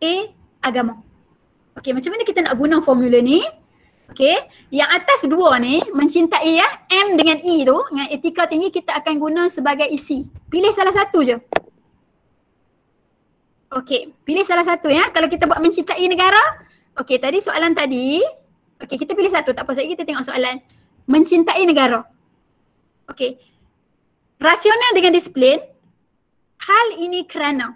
Speaker 1: A, agama. Okay, macam mana kita nak guna formula ni? Okay, yang atas dua ni, mencintai ya, M dengan E tu, dengan etika tinggi kita akan guna sebagai isi. Pilih salah satu je. Okey, pilih salah satu ya. Kalau kita buat mencintai negara, okey tadi soalan tadi, okey kita pilih satu tak apa sebab kita tengok soalan mencintai negara. Okey. Rasional dengan disiplin, hal ini kerana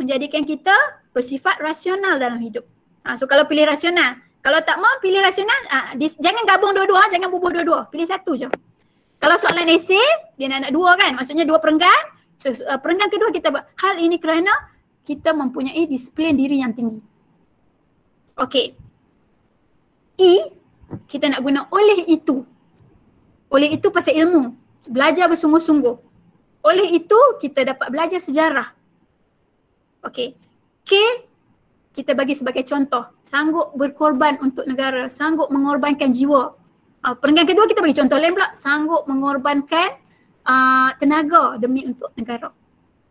Speaker 1: menjadikan kita bersifat rasional dalam hidup. Ha, so kalau pilih rasional, kalau tak mau pilih rasional, ha, dis, jangan gabung dua-dua, jangan bubuh dua-dua. Pilih satu je. Kalau soalan esei, dia nak, nak dua kan, maksudnya dua perenggan. So, uh, perenggan kedua kita buat hal ini kerana kita mempunyai disiplin diri yang tinggi. Okey. E, kita nak guna oleh itu. Oleh itu pasal ilmu. Belajar bersungguh-sungguh. Oleh itu kita dapat belajar sejarah. Okey. K, kita bagi sebagai contoh. Sanggup berkorban untuk negara. Sanggup mengorbankan jiwa. Uh, perenggan kedua kita bagi contoh lain pula. Sanggup mengorbankan uh, tenaga demi untuk negara.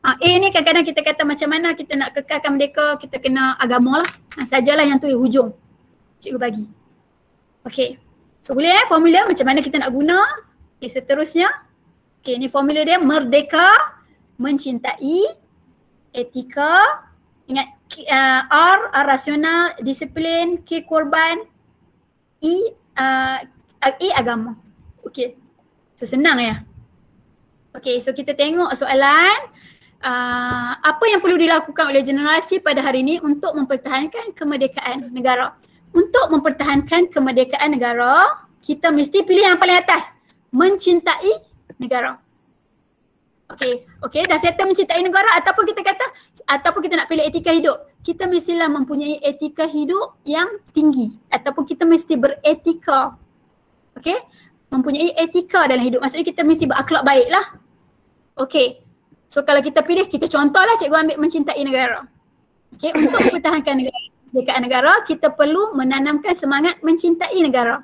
Speaker 1: Uh, A ni kadang-kadang kita kata macam mana kita nak kekalkan mereka, kita kena agama lah. Uh, sajalah yang tu di hujung. Cikgu bagi. Okay. So boleh eh formula macam mana kita nak guna. Okay seterusnya. Okay ni formula dia merdeka, mencintai, etika, ingat uh, R, R rasional, disiplin, K korban, E, uh, E agama. Okay. So senang ya. Okay, so kita tengok soalan uh, apa yang perlu dilakukan oleh generasi pada hari ini untuk mempertahankan kemerdekaan negara. Untuk mempertahankan kemerdekaan negara, kita mesti pilih yang paling atas. Mencintai negara. Okay, okay dah settle mencintai negara ataupun kita kata ataupun kita nak pilih etika hidup. Kita mestilah mempunyai etika hidup yang tinggi ataupun kita mesti beretika. Okay, mempunyai etika dalam hidup. Maksudnya kita mesti berakhlak baik lah. Okay. So kalau kita pilih, kita contohlah cikgu ambil mencintai negara. Okay, untuk mempertahankan negara, dekat negara, kita perlu menanamkan semangat mencintai negara.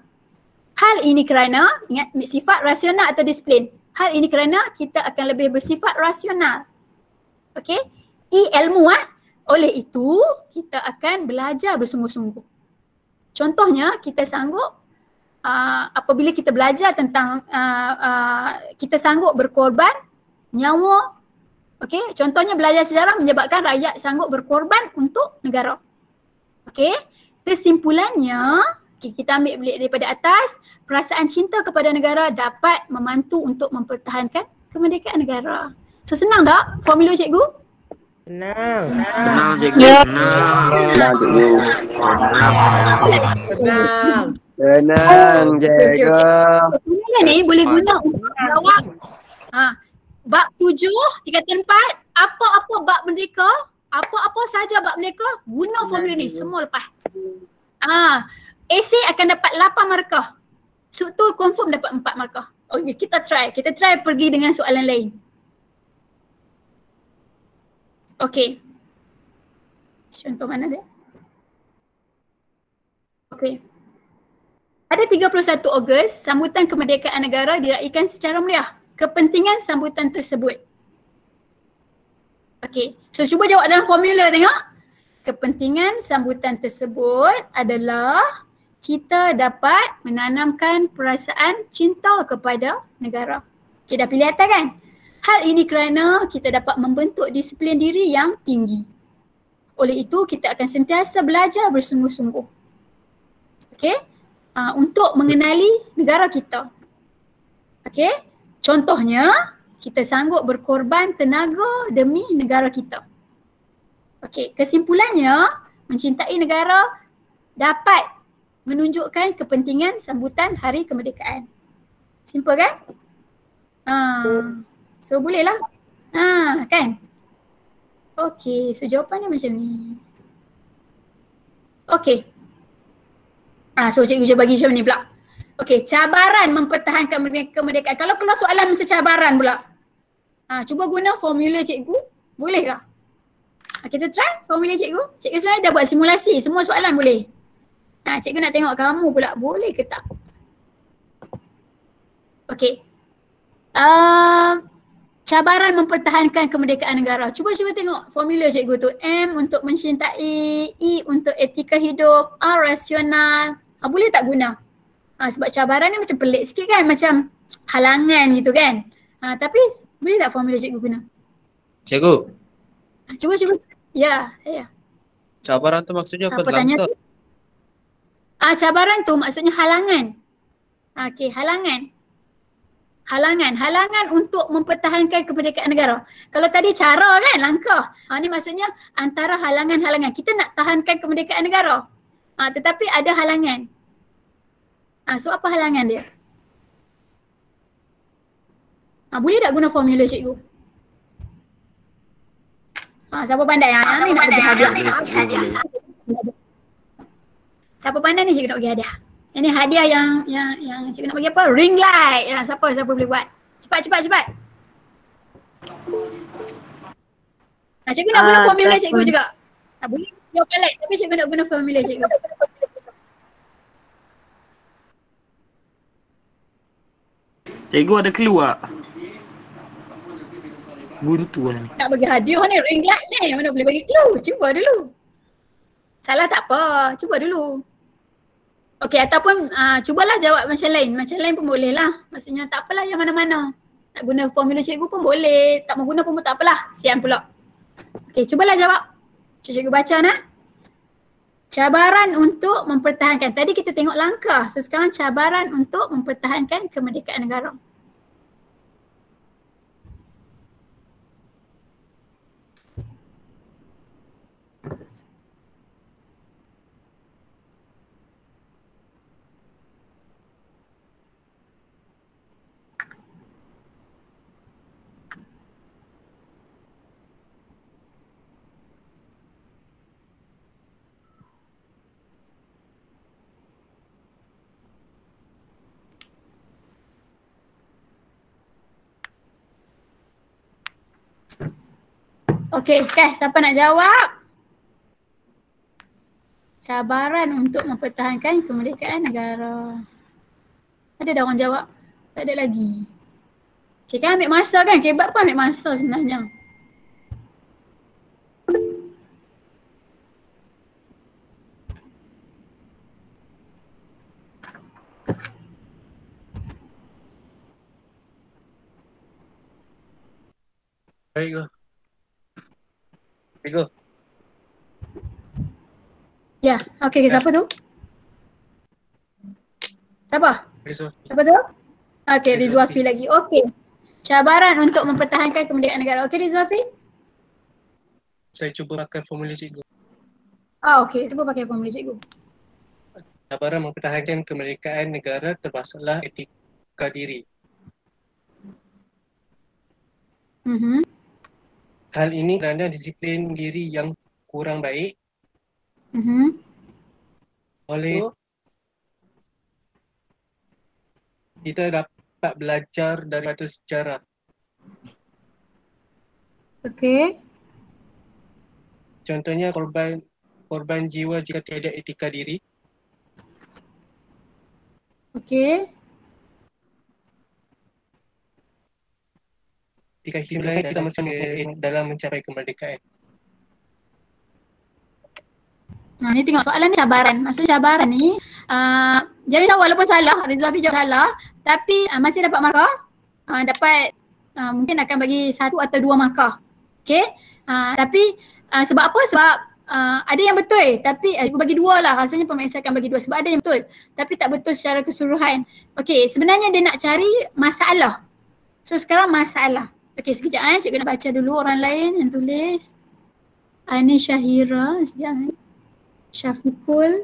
Speaker 1: Hal ini kerana, ingat sifat rasional atau disiplin. Hal ini kerana kita akan lebih bersifat rasional. Okay, Ilmu ah. Oleh itu, kita akan belajar bersungguh-sungguh. Contohnya, kita sanggup uh, apabila kita belajar tentang uh, uh, kita sanggup berkorban nyawa okey? Contohnya belajar sejarah menyebabkan rakyat sanggup berkorban untuk negara. Okey? Kesimpulannya okay, kita ambil balik daripada atas perasaan cinta kepada negara dapat membantu untuk mempertahankan kemerdekaan negara. So senang tak formula cikgu
Speaker 5: Senang.
Speaker 3: Senang cikgu.
Speaker 1: Ya.
Speaker 3: Senang. Senang cikgu.
Speaker 5: Senang.
Speaker 3: Senang cikgu.
Speaker 1: Formula ni boleh guna untuk jawab ha, bab tujuh, tingkatan empat, apa-apa bab merdeka, apa-apa saja bab merdeka, guna formula ni semua lepas. Ah, essay akan dapat 8 markah. Struktur confirm dapat 4 markah. Okey, kita try. Kita try pergi dengan soalan lain. Okey. Contoh mana dia? Okey. Pada 31 Ogos, sambutan kemerdekaan negara diraikan secara meriah kepentingan sambutan tersebut. Okey, so cuba jawab dalam formula tengok. Kepentingan sambutan tersebut adalah kita dapat menanamkan perasaan cinta kepada negara. Okey, dah pilih atas kan? Hal ini kerana kita dapat membentuk disiplin diri yang tinggi. Oleh itu, kita akan sentiasa belajar bersungguh-sungguh. Okey? Uh, untuk mengenali negara kita. Okey? Contohnya, kita sanggup berkorban tenaga demi negara kita. Okey, kesimpulannya mencintai negara dapat menunjukkan kepentingan sambutan Hari Kemerdekaan. Simple kan? Ha. So bolehlah. Ha, kan? Okey, so jawapannya macam ni. Okey. Ah, so cikgu je bagi macam ni pula. Okey, cabaran mempertahankan kemerdekaan. Kalau keluar soalan macam cabaran pula. Ha, cuba guna formula cikgu. Boleh ke? Ha, kita try formula cikgu. Cikgu sebenarnya dah buat simulasi. Semua soalan boleh. Ha, cikgu nak tengok kamu pula. Boleh ke tak? Okey. Uh, cabaran mempertahankan kemerdekaan negara. Cuba-cuba tengok formula cikgu tu. M untuk mencintai, E untuk etika hidup, R rasional. Ha, boleh tak guna? Ha, sebab cabaran ni macam pelik sikit kan macam halangan gitu kan. Ha, tapi boleh tak formula cikgu guna?
Speaker 6: Cikgu.
Speaker 1: Cuba cuba. Ya, saya.
Speaker 6: Cabaran tu maksudnya apa?
Speaker 1: Siapa tanya
Speaker 6: Langkah?
Speaker 1: tu? Ah cabaran tu maksudnya halangan. Ah, Okey, halangan. Halangan, halangan untuk mempertahankan kemerdekaan negara. Kalau tadi cara kan, langkah. Ah ni maksudnya antara halangan-halangan. Kita nak tahankan kemerdekaan negara. Ah tetapi ada halangan. Ah so apa halangan dia? Ah boleh tak guna formula cikgu? Ah siapa pandai? Ah ni nak bagi hadiah. Siapa pandai ni cikgu nak bagi hadiah. Ini hadiah yang yang yang cikgu nak bagi apa? Ring light. Ya, siapa siapa boleh buat? Cepat cepat cepat. Ah cikgu nak guna
Speaker 12: Ah,
Speaker 1: formula
Speaker 12: telefon.
Speaker 1: cikgu juga. Ah boleh jawapan lain tapi cikgu nak guna formula cikgu.
Speaker 5: Cikgu ada keluar. Buntu lah ni.
Speaker 1: Nak bagi hadiah ni ring light ni. Mana boleh bagi clue? Cuba dulu. Salah tak apa. Cuba dulu. Okey ataupun uh, cubalah jawab macam lain. Macam lain pun boleh lah. Maksudnya tak apalah yang mana-mana. Nak guna formula cikgu pun boleh. Tak mau guna pun tak apalah. Sian pula. Okey cubalah jawab. Cikgu baca nah. Cabaran untuk mempertahankan. Tadi kita tengok langkah. So sekarang cabaran untuk mempertahankan kemerdekaan negara. Okey, Kes, siapa nak jawab? Cabaran untuk mempertahankan kemerdekaan negara. Ada dah orang jawab? Tak ada lagi. Okey, kan ambil masa kan? Kebab pun ambil masa sebenarnya.
Speaker 2: Baik Cikgu.
Speaker 1: Ya, okey, okay, siapa tu? Siapa?
Speaker 2: Rizal.
Speaker 1: Siapa tu? Okey,
Speaker 2: Rizwafi.
Speaker 1: Lagi. Okey. Cabaran untuk mempertahankan kemerdekaan negara. Okey, Rizwafi?
Speaker 2: Saya cuba pakai formula cikgu.
Speaker 1: Ah, okey. Cuba pakai formula cikgu.
Speaker 2: Cabaran mempertahankan kemerdekaan negara termasuklah etika diri.
Speaker 1: Mhm.
Speaker 2: Hal ini kerana disiplin diri yang kurang baik
Speaker 1: Mhm.
Speaker 2: oleh kita dapat belajar daripada sejarah.
Speaker 1: Okey.
Speaker 2: Contohnya korban korban jiwa jika tiada etika diri.
Speaker 1: Okey.
Speaker 2: Ketika hilang kita mesti dalam mencapai kemerdekaan.
Speaker 1: Nah, ni tengok soalan ni cabaran. Maksud cabaran ni uh, jadi tahu walaupun salah, Rizwafi jawab salah tapi uh, masih dapat markah. Uh, dapat uh, mungkin akan bagi satu atau dua markah. Okay. Uh, tapi uh, sebab apa? Sebab uh, ada yang betul tapi uh, cikgu bagi dua lah. Rasanya pemeriksa akan bagi dua sebab ada yang betul. Tapi tak betul secara keseluruhan. Okay, sebenarnya dia nak cari masalah. So sekarang masalah. Okay, sekejap eh. Cikgu nak baca dulu orang lain yang tulis. Ani Syahira, sekejap eh. Syafiqul.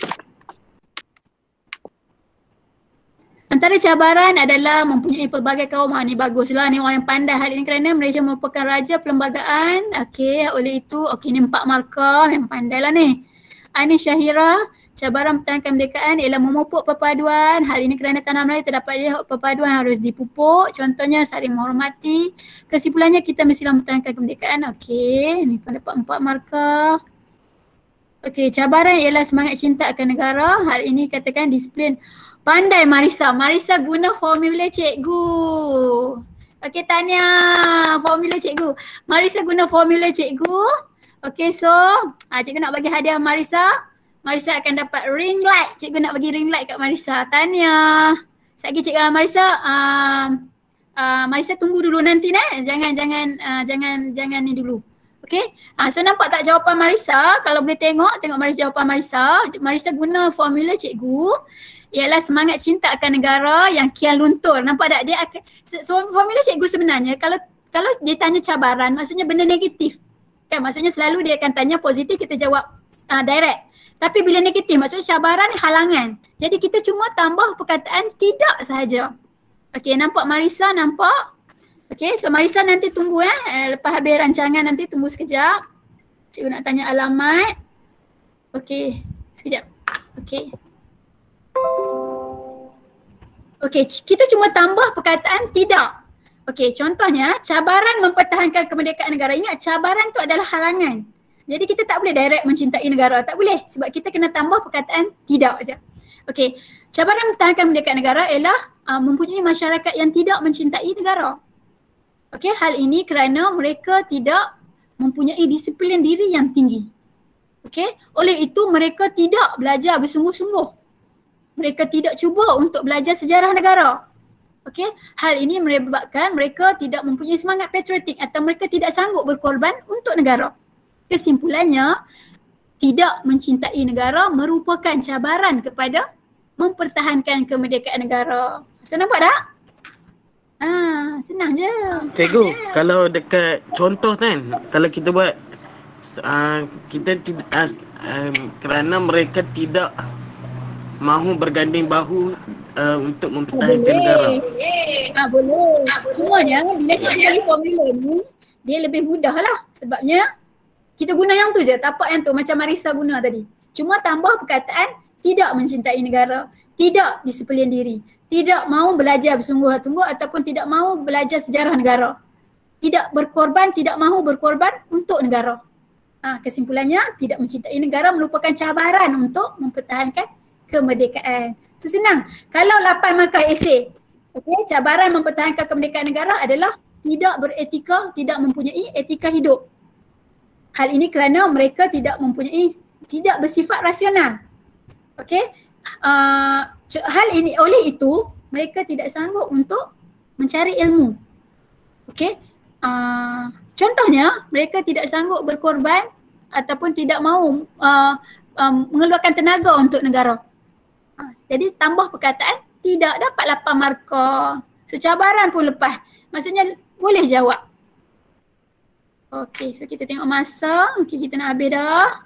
Speaker 1: Antara cabaran adalah mempunyai pelbagai kaum. Ha, ni baguslah ni orang yang pandai hal ini kerana Malaysia merupakan raja perlembagaan. Okey, oleh itu, okey ni empat markah. Memang pandai lah ni. Ani Syahira, cabaran pertahankan kemerdekaan ialah memupuk perpaduan. Hal ini kerana tanah Melayu terdapat je perpaduan harus dipupuk. Contohnya saling menghormati. Kesimpulannya kita mesti mempertahankan kemerdekaan. Okey, ni pun dapat empat markah. Okey, cabaran ialah semangat cinta akan negara. Hal ini katakan disiplin. Pandai Marisa. Marisa guna formula cikgu. Okey, tanya formula cikgu. Marisa guna formula cikgu. Okey, so ah, cikgu nak bagi hadiah Marisa. Marisa akan dapat ring light. Cikgu nak bagi ring light kat Marisa. Tanya. Sekejap lagi cikgu Marisa. Uh, uh, Marisa tunggu dulu nanti nah. Jangan jangan uh, jangan jangan ni dulu. Okay, ha, so nampak tak jawapan Marisa? Kalau boleh tengok, tengok Marisa jawapan Marisa. Marisa guna formula cikgu ialah semangat cinta akan negara yang kian luntur. Nampak tak? Dia akan, so formula cikgu sebenarnya kalau kalau dia tanya cabaran maksudnya benda negatif. Kan maksudnya selalu dia akan tanya positif kita jawab uh, direct. Tapi bila negatif maksudnya cabaran ni halangan. Jadi kita cuma tambah perkataan tidak sahaja. Okey nampak Marisa nampak? Okey so Marisa nanti tunggu eh. eh lepas habis rancangan nanti tunggu sekejap. Cikgu nak tanya alamat. Okey sekejap. Okey. Okey kita cuma tambah perkataan tidak. Okey contohnya cabaran mempertahankan kemerdekaan negara. Ingat cabaran tu adalah halangan. Jadi kita tak boleh direct mencintai negara. Tak boleh sebab kita kena tambah perkataan tidak saja. Okey, cabaran mempertahankan kemerdekaan negara ialah uh, mempunyai masyarakat yang tidak mencintai negara. Okey, hal ini kerana mereka tidak mempunyai disiplin diri yang tinggi. Okey, oleh itu mereka tidak belajar bersungguh-sungguh. Mereka tidak cuba untuk belajar sejarah negara. Okey, hal ini menyebabkan mereka tidak mempunyai semangat patriotik atau mereka tidak sanggup berkorban untuk negara. Kesimpulannya, tidak mencintai negara merupakan cabaran kepada mempertahankan kemerdekaan negara. Senang nampak tak? Ah, senang je.
Speaker 5: Cikgu, kalau dekat contoh kan, kalau kita buat uh, kita tidak uh, um, kerana mereka tidak mahu berganding bahu uh, untuk mempertahankan
Speaker 1: boleh.
Speaker 5: negara.
Speaker 1: Ah, boleh. Cumanya bila saya bagi formula ni, dia lebih mudah lah sebabnya kita guna yang tu je, tapak yang tu macam Marisa guna tadi. Cuma tambah perkataan tidak mencintai negara, tidak disiplin diri, tidak mahu belajar bersungguh-sungguh ataupun tidak mahu belajar sejarah negara. Tidak berkorban, tidak mahu berkorban untuk negara. Ha, kesimpulannya tidak mencintai negara merupakan cabaran untuk mempertahankan kemerdekaan. So senang. Kalau 8 markah esei, okay, cabaran mempertahankan kemerdekaan negara adalah tidak beretika, tidak mempunyai etika hidup. Hal ini kerana mereka tidak mempunyai, tidak bersifat rasional. Okey. Uh, hal ini oleh itu mereka tidak sanggup untuk mencari ilmu. Okey. Uh, contohnya mereka tidak sanggup berkorban ataupun tidak mahu uh, um, mengeluarkan tenaga untuk negara. Uh, jadi tambah perkataan tidak dapat 8 markah. Secabaran pun lepas. Maksudnya boleh jawab. Okey, so kita tengok masa. Okey, kita nak habis dah.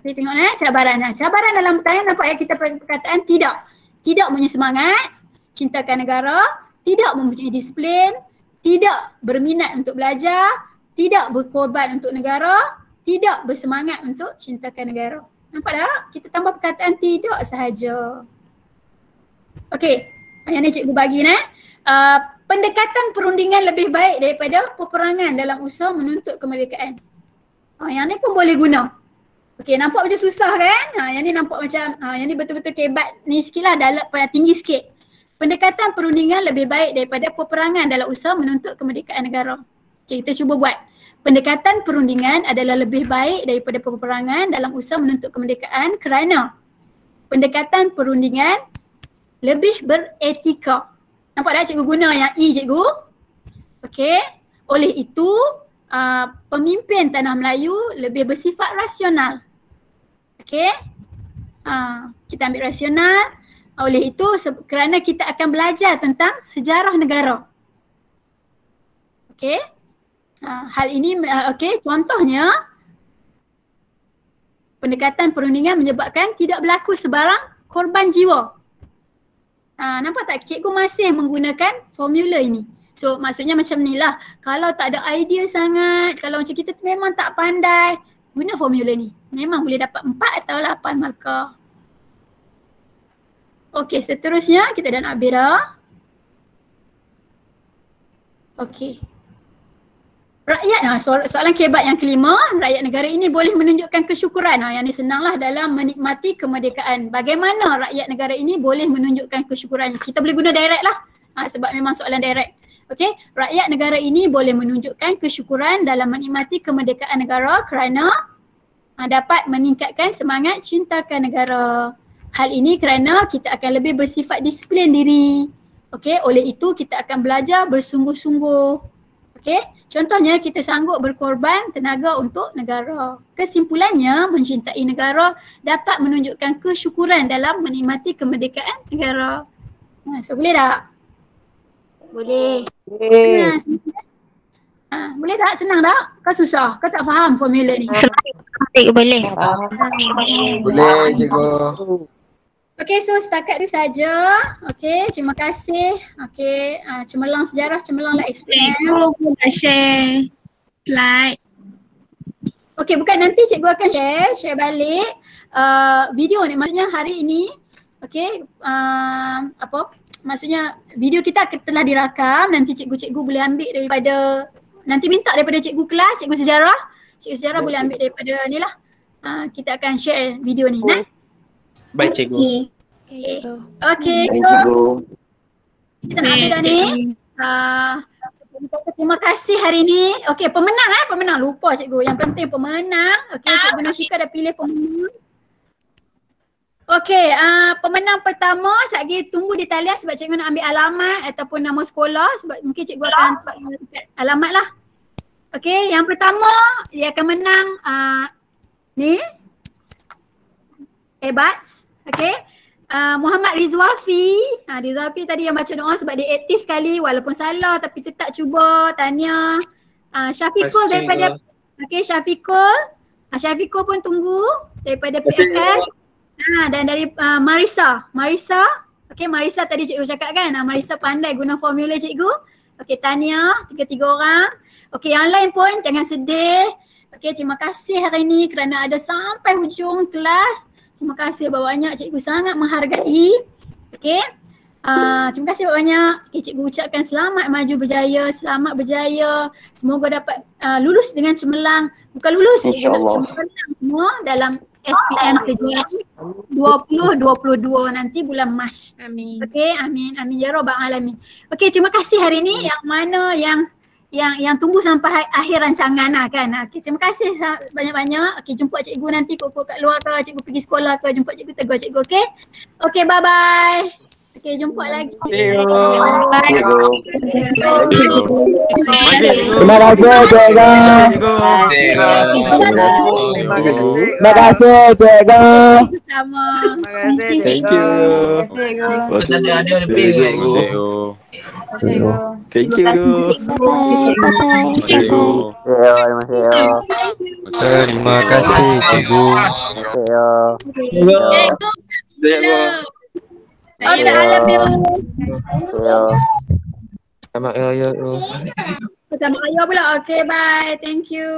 Speaker 1: Kita tengok eh, cabarannya. Cabaran dalam pertanyaan nampak ya kita perkataan tidak. Tidak punya semangat, cintakan negara, tidak mempunyai disiplin, tidak berminat untuk belajar, tidak berkorban untuk negara, tidak bersemangat untuk cintakan negara. Nampak tak? Kita tambah perkataan tidak sahaja. Okey, yang ni cikgu bagi ni. Uh, pendekatan perundingan lebih baik daripada peperangan dalam usaha menuntut kemerdekaan. Ha, yang ni pun boleh guna. Okey, nampak macam susah kan? Ha, yang ni nampak macam, ha, yang ni betul-betul kebat ni sikit lah, dalam, tinggi sikit. Pendekatan perundingan lebih baik daripada peperangan dalam usaha menuntut kemerdekaan negara. Okey, kita cuba buat. Pendekatan perundingan adalah lebih baik daripada peperangan dalam usaha menuntut kemerdekaan kerana pendekatan perundingan lebih beretika. Nampak tak cikgu guna yang E cikgu? Okey. Oleh itu uh, pemimpin tanah Melayu lebih bersifat rasional. Okey. Uh, kita ambil rasional. Oleh itu kerana kita akan belajar tentang sejarah negara. Okey. Uh, hal ini uh, okey contohnya pendekatan perundingan menyebabkan tidak berlaku sebarang korban jiwa Ha, nampak tak cikgu masih menggunakan formula ini. So maksudnya macam ni lah. Kalau tak ada idea sangat, kalau macam kita memang tak pandai, guna formula ni. Memang boleh dapat empat atau lapan markah. Okey seterusnya kita dah nak dah. Okey. Rakyat, nah, soal, soalan kebat yang kelima, rakyat negara ini boleh menunjukkan kesyukuran. Nah, yang ini senanglah dalam menikmati kemerdekaan. Bagaimana rakyat negara ini boleh menunjukkan kesyukuran? Kita boleh guna direct lah ha, sebab memang soalan direct. Okey, rakyat negara ini boleh menunjukkan kesyukuran dalam menikmati kemerdekaan negara kerana ha, dapat meningkatkan semangat cintakan negara. Hal ini kerana kita akan lebih bersifat disiplin diri. Okey, oleh itu kita akan belajar bersungguh-sungguh. Okey, contohnya kita sanggup berkorban tenaga untuk negara. Kesimpulannya, mencintai negara dapat menunjukkan kesyukuran dalam menikmati kemerdekaan negara. Ha, so boleh tak?
Speaker 11: Boleh.
Speaker 1: Ha, senang. ha, boleh tak? Senang tak? Kau susah? Kau tak faham formula ni?
Speaker 9: Cik boleh.
Speaker 3: Boleh cikgu.
Speaker 1: Okey, so setakat tu saja. Okey, terima kasih. Okey, uh, cemerlang sejarah, cemerlang lah explain.
Speaker 9: Cikgu nak share slide.
Speaker 1: Okey, bukan nanti cikgu akan share, share balik uh, video ni. Maksudnya hari ini, okey, uh, apa? Maksudnya video kita telah dirakam. Nanti cikgu-cikgu boleh ambil daripada, nanti minta daripada cikgu kelas, cikgu sejarah. Cikgu sejarah boleh ambil daripada ni lah. Uh, kita akan share video ni. Nah.
Speaker 6: Baik cikgu.
Speaker 1: Okay. Okay,
Speaker 3: Thank
Speaker 1: so
Speaker 3: cikgu.
Speaker 1: kita nak ambil dah ni. Uh, terima kasih hari ni. Okey, pemenang eh, pemenang. Lupa cikgu. Yang penting pemenang. Okey, cikgu Noshika dah pilih pemenang. Okey, uh, pemenang pertama saya lagi tunggu di talian sebab cikgu nak ambil alamat ataupun nama sekolah sebab mungkin cikgu akan dapat alamat lah. Okey, yang pertama dia akan menang uh, ni Ebats. Okey. Uh, Muhammad Rizwafi. Ha, Rizwafi tadi yang baca doa sebab dia aktif sekali walaupun salah tapi tetap cuba tanya. Uh, Syafiqul
Speaker 2: kasih,
Speaker 1: daripada. Okey Syafiqul. Uh, Syafiqul pun tunggu daripada PFS. Ha, dan dari uh, Marisa. Marisa. Okey Marisa tadi cikgu cakap kan. Uh, Marisa pandai guna formula cikgu. Okey Tania, tiga-tiga orang. Okey yang lain pun jangan sedih. Okey terima kasih hari ni kerana ada sampai hujung kelas. Terima kasih banyak cikgu sangat menghargai. Okey. Uh, terima kasih banyak. Okay, cikgu ucapkan selamat maju berjaya, selamat berjaya. Semoga dapat uh, lulus dengan cemerlang. Bukan lulus,
Speaker 3: InsyaAllah.
Speaker 1: cemerlang semua dalam SPM sejak 2022 nanti bulan Mac.
Speaker 11: Amin.
Speaker 1: Okey, amin. Amin ya rabbal alamin. Okey, terima kasih hari ni yang mana yang yang yang tunggu sampai akhir rancangan lah kan. Okey, terima kasih banyak-banyak. Okey, jumpa cikgu nanti kok kat luar ke, cikgu pergi sekolah ke, jumpa cikgu tegur cikgu, okey? Okey, bye-bye. Okey, jumpa lagi.
Speaker 3: Cikgu.
Speaker 5: Terima
Speaker 3: kasih cikgu.
Speaker 10: Terima kasih.
Speaker 3: Terima kasih cikgu.
Speaker 1: Sama.
Speaker 3: Terima kasih cikgu.
Speaker 10: Ada ada ada pay ke cikgu?
Speaker 3: Thank you.
Speaker 9: Cikgu.
Speaker 3: Terima kasih.
Speaker 13: Terima kasih cikgu.
Speaker 10: Cikgu.
Speaker 1: Okey, I love you.
Speaker 10: Selamat raya tu.
Speaker 1: Bersama ayah pula. Okey, bye. Thank you.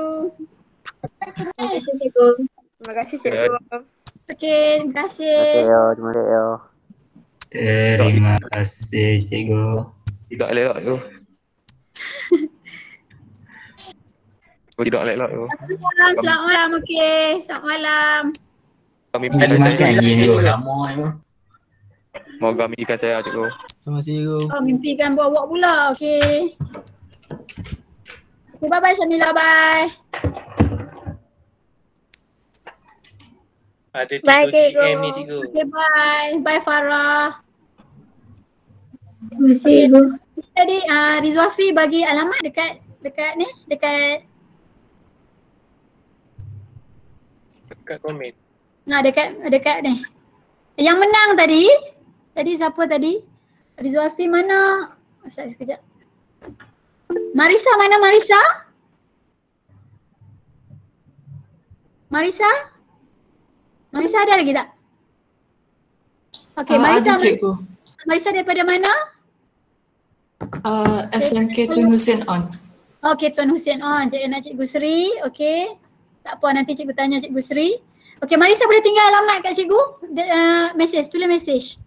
Speaker 11: Terima kasih cikgu. Terima kasih cikgu.
Speaker 1: Okey, terima kasih.
Speaker 3: Terima kasih.
Speaker 7: Terima kasih cikgu.
Speaker 10: Tidak elok tu. Oh, tidak elok tu.
Speaker 1: Selamat malam, selamat malam. Okey, selamat malam.
Speaker 10: Kami
Speaker 7: Ada
Speaker 10: berikan
Speaker 7: makan
Speaker 10: saya.
Speaker 7: lagi ni lama ni.
Speaker 10: Semoga berikan saya cikgu.
Speaker 13: Terima kasih cikgu.
Speaker 1: Oh, mimpikan bawa pula. Okey. Okay, bye-bye Syamila. Bye.
Speaker 2: Ada
Speaker 1: Bye, cikgu.
Speaker 2: Ni cikgu.
Speaker 1: Okay, bye. Bye Farah.
Speaker 4: Terima kasih cikgu.
Speaker 1: Tadi uh, Rizwafi bagi alamat dekat dekat ni, dekat
Speaker 2: Dekat komen.
Speaker 1: nah dekat dekat ni. Yang menang tadi, tadi siapa tadi? Rizwafi mana? Saya sekejap. Marisa mana Marisa? Marisa? Marisa ada lagi tak? Okey,
Speaker 14: Ah,
Speaker 1: Marisa.
Speaker 14: ada cikgu.
Speaker 1: Marisa daripada mana?
Speaker 14: Uh, SMK Tun Hussein On.
Speaker 1: Okey, Tuan Hussein on. Cikgu nak Cikgu Sri. Okey. Tak apa, nanti Cikgu tanya Cikgu Sri. Okey, Marisa boleh tinggal alamat kat Cikgu? De, uh, message, tulis message.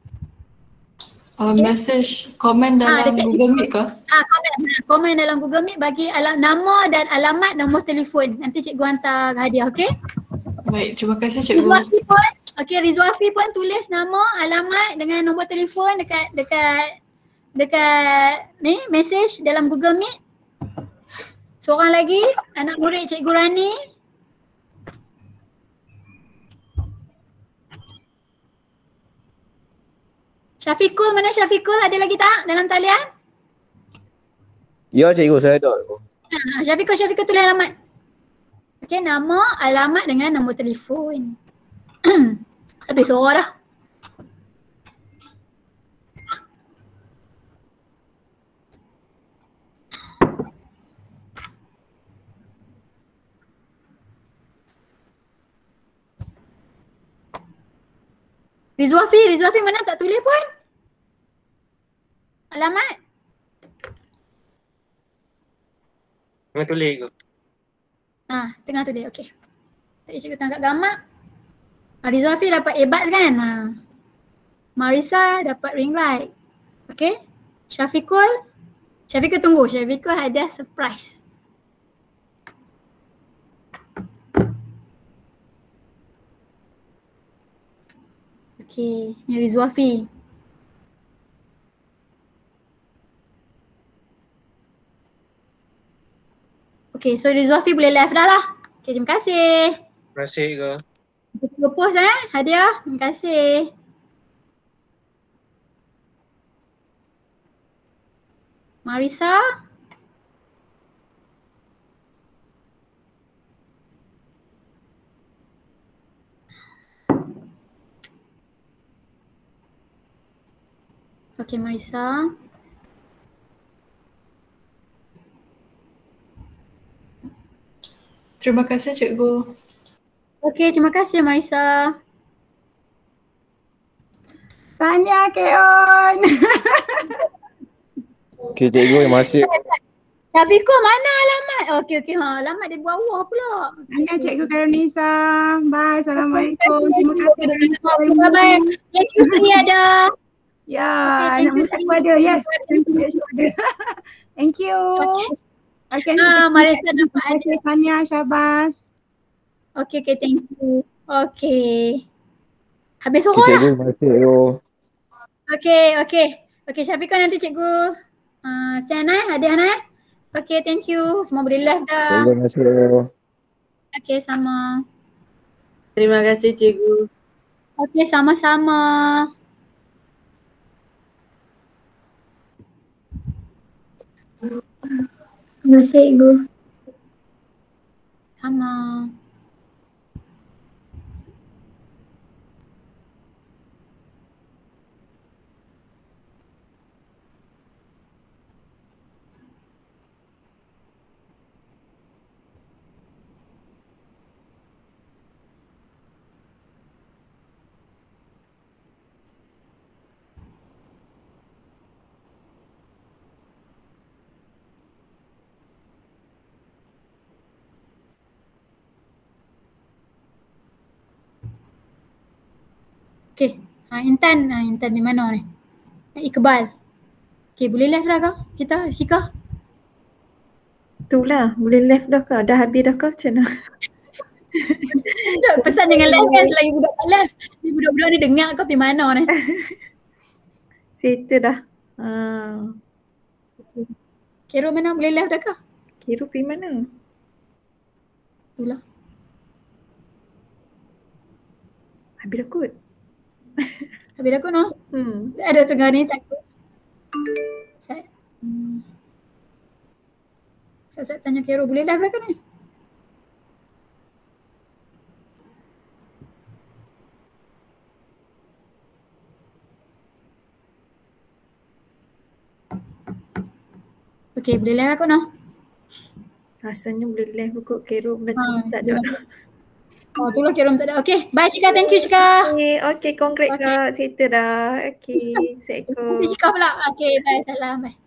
Speaker 14: Uh, message komen dalam
Speaker 1: dekat
Speaker 14: Google Meet ke?
Speaker 1: Ah, komen. Ah, Komen dalam Google Meet bagi alam, nama dan alamat nombor telefon. Nanti Cikgu hantar hadiah, okey?
Speaker 14: Baik, terima kasih cikgu.
Speaker 1: Rizwafi pun, okey Rizwafi pun tulis nama, alamat dengan nombor telefon dekat dekat dekat ni message dalam Google Meet. Seorang lagi anak murid Cikgu Rani. Syafiqul mana Syafiqul ada lagi tak dalam talian?
Speaker 3: Ya cikgu saya ada.
Speaker 1: Ha, Syafiqah, Syafiqah tulis alamat. Okey, nama, alamat dengan nombor telefon. Habis suara dah. Rizwafi, Rizwafi mana tak tulis pun? Alamat?
Speaker 2: Tengah tulis ke?
Speaker 1: Ah, tengah tulis. Okey. Tadi cikgu tangkap gambar. Ah, Rizwafi dapat ebat kan? Ha. Marisa dapat ring light. Okey. Syafiqul. Syafiqul tunggu. Syafiqul ada surprise. Okey, ni Rizwafi. Okey, so Rizwafi boleh live dah lah. Okey, terima kasih.
Speaker 2: Terima kasih ke?
Speaker 1: Kita post eh, hadiah. Terima kasih. Marisa. Okey Marisa.
Speaker 14: Terima kasih cikgu.
Speaker 1: Okey, terima kasih Marisa.
Speaker 15: Tanya Keon.
Speaker 16: Okey cikgu, terima kasih.
Speaker 1: Syafiqah mana alamat? Okey okey ha alamat di bawah pula.
Speaker 15: Tanya Cikgu Karonisa. Bye. Assalamualaikum. Terima kasih.
Speaker 1: Bye bye. Thank you Sri ada.
Speaker 15: Ya,
Speaker 1: Okay, thank
Speaker 15: anak muda aku ada. Yes. Thank you, ada. Thank you. Okay.
Speaker 1: Ah, Marisa dapat
Speaker 15: Terima kasih Tanya Syabas.
Speaker 1: Okey okey thank you. Okey. Habis
Speaker 16: Okey
Speaker 1: suara
Speaker 16: cikgu,
Speaker 1: lah.
Speaker 16: terima kasih cikgu.
Speaker 1: Okey okey. Okey Syafiqah nanti cikgu uh, send eh hadiah eh. Okey thank you. Semua boleh live dah.
Speaker 16: terima kasih.
Speaker 1: Okey sama.
Speaker 12: Terima kasih cikgu.
Speaker 1: Okey sama-sama.
Speaker 4: Terima kasih Cikgu.
Speaker 1: Sama. Okey. Ha, Intan, ha, Intan di mana ni? Iqbal. Okey, boleh live dah kau? Kita, Syika?
Speaker 17: Itulah, boleh live dah kau? Dah habis dah kau macam mana?
Speaker 1: Duk, pesan jangan live kan selagi budak tak live. Ni budak-budak ni dengar kau pergi mana ni?
Speaker 17: Settle dah. Ha.
Speaker 1: Kira mana boleh live dah kau?
Speaker 17: Kira pergi mana?
Speaker 1: Itulah.
Speaker 17: Habis dah kot.
Speaker 1: Habis dah kau no?
Speaker 17: Hmm.
Speaker 1: Ada tengah ni takut. Saya, hmm. saya, saya tanya Kero, boleh live kau ni? Okey, boleh live aku no?
Speaker 17: Rasanya boleh live kot Kero
Speaker 1: Ha,
Speaker 17: tak ada.
Speaker 1: Oh, tu lah Kero tak ada. Okey, bye Syika. Thank you Syika.
Speaker 17: Okay, okay, congrats
Speaker 1: Okay.
Speaker 17: kak. Settle dah. Okay, Assalamualaikum.
Speaker 1: Syika pula. Okey, bye. Salam. Bye.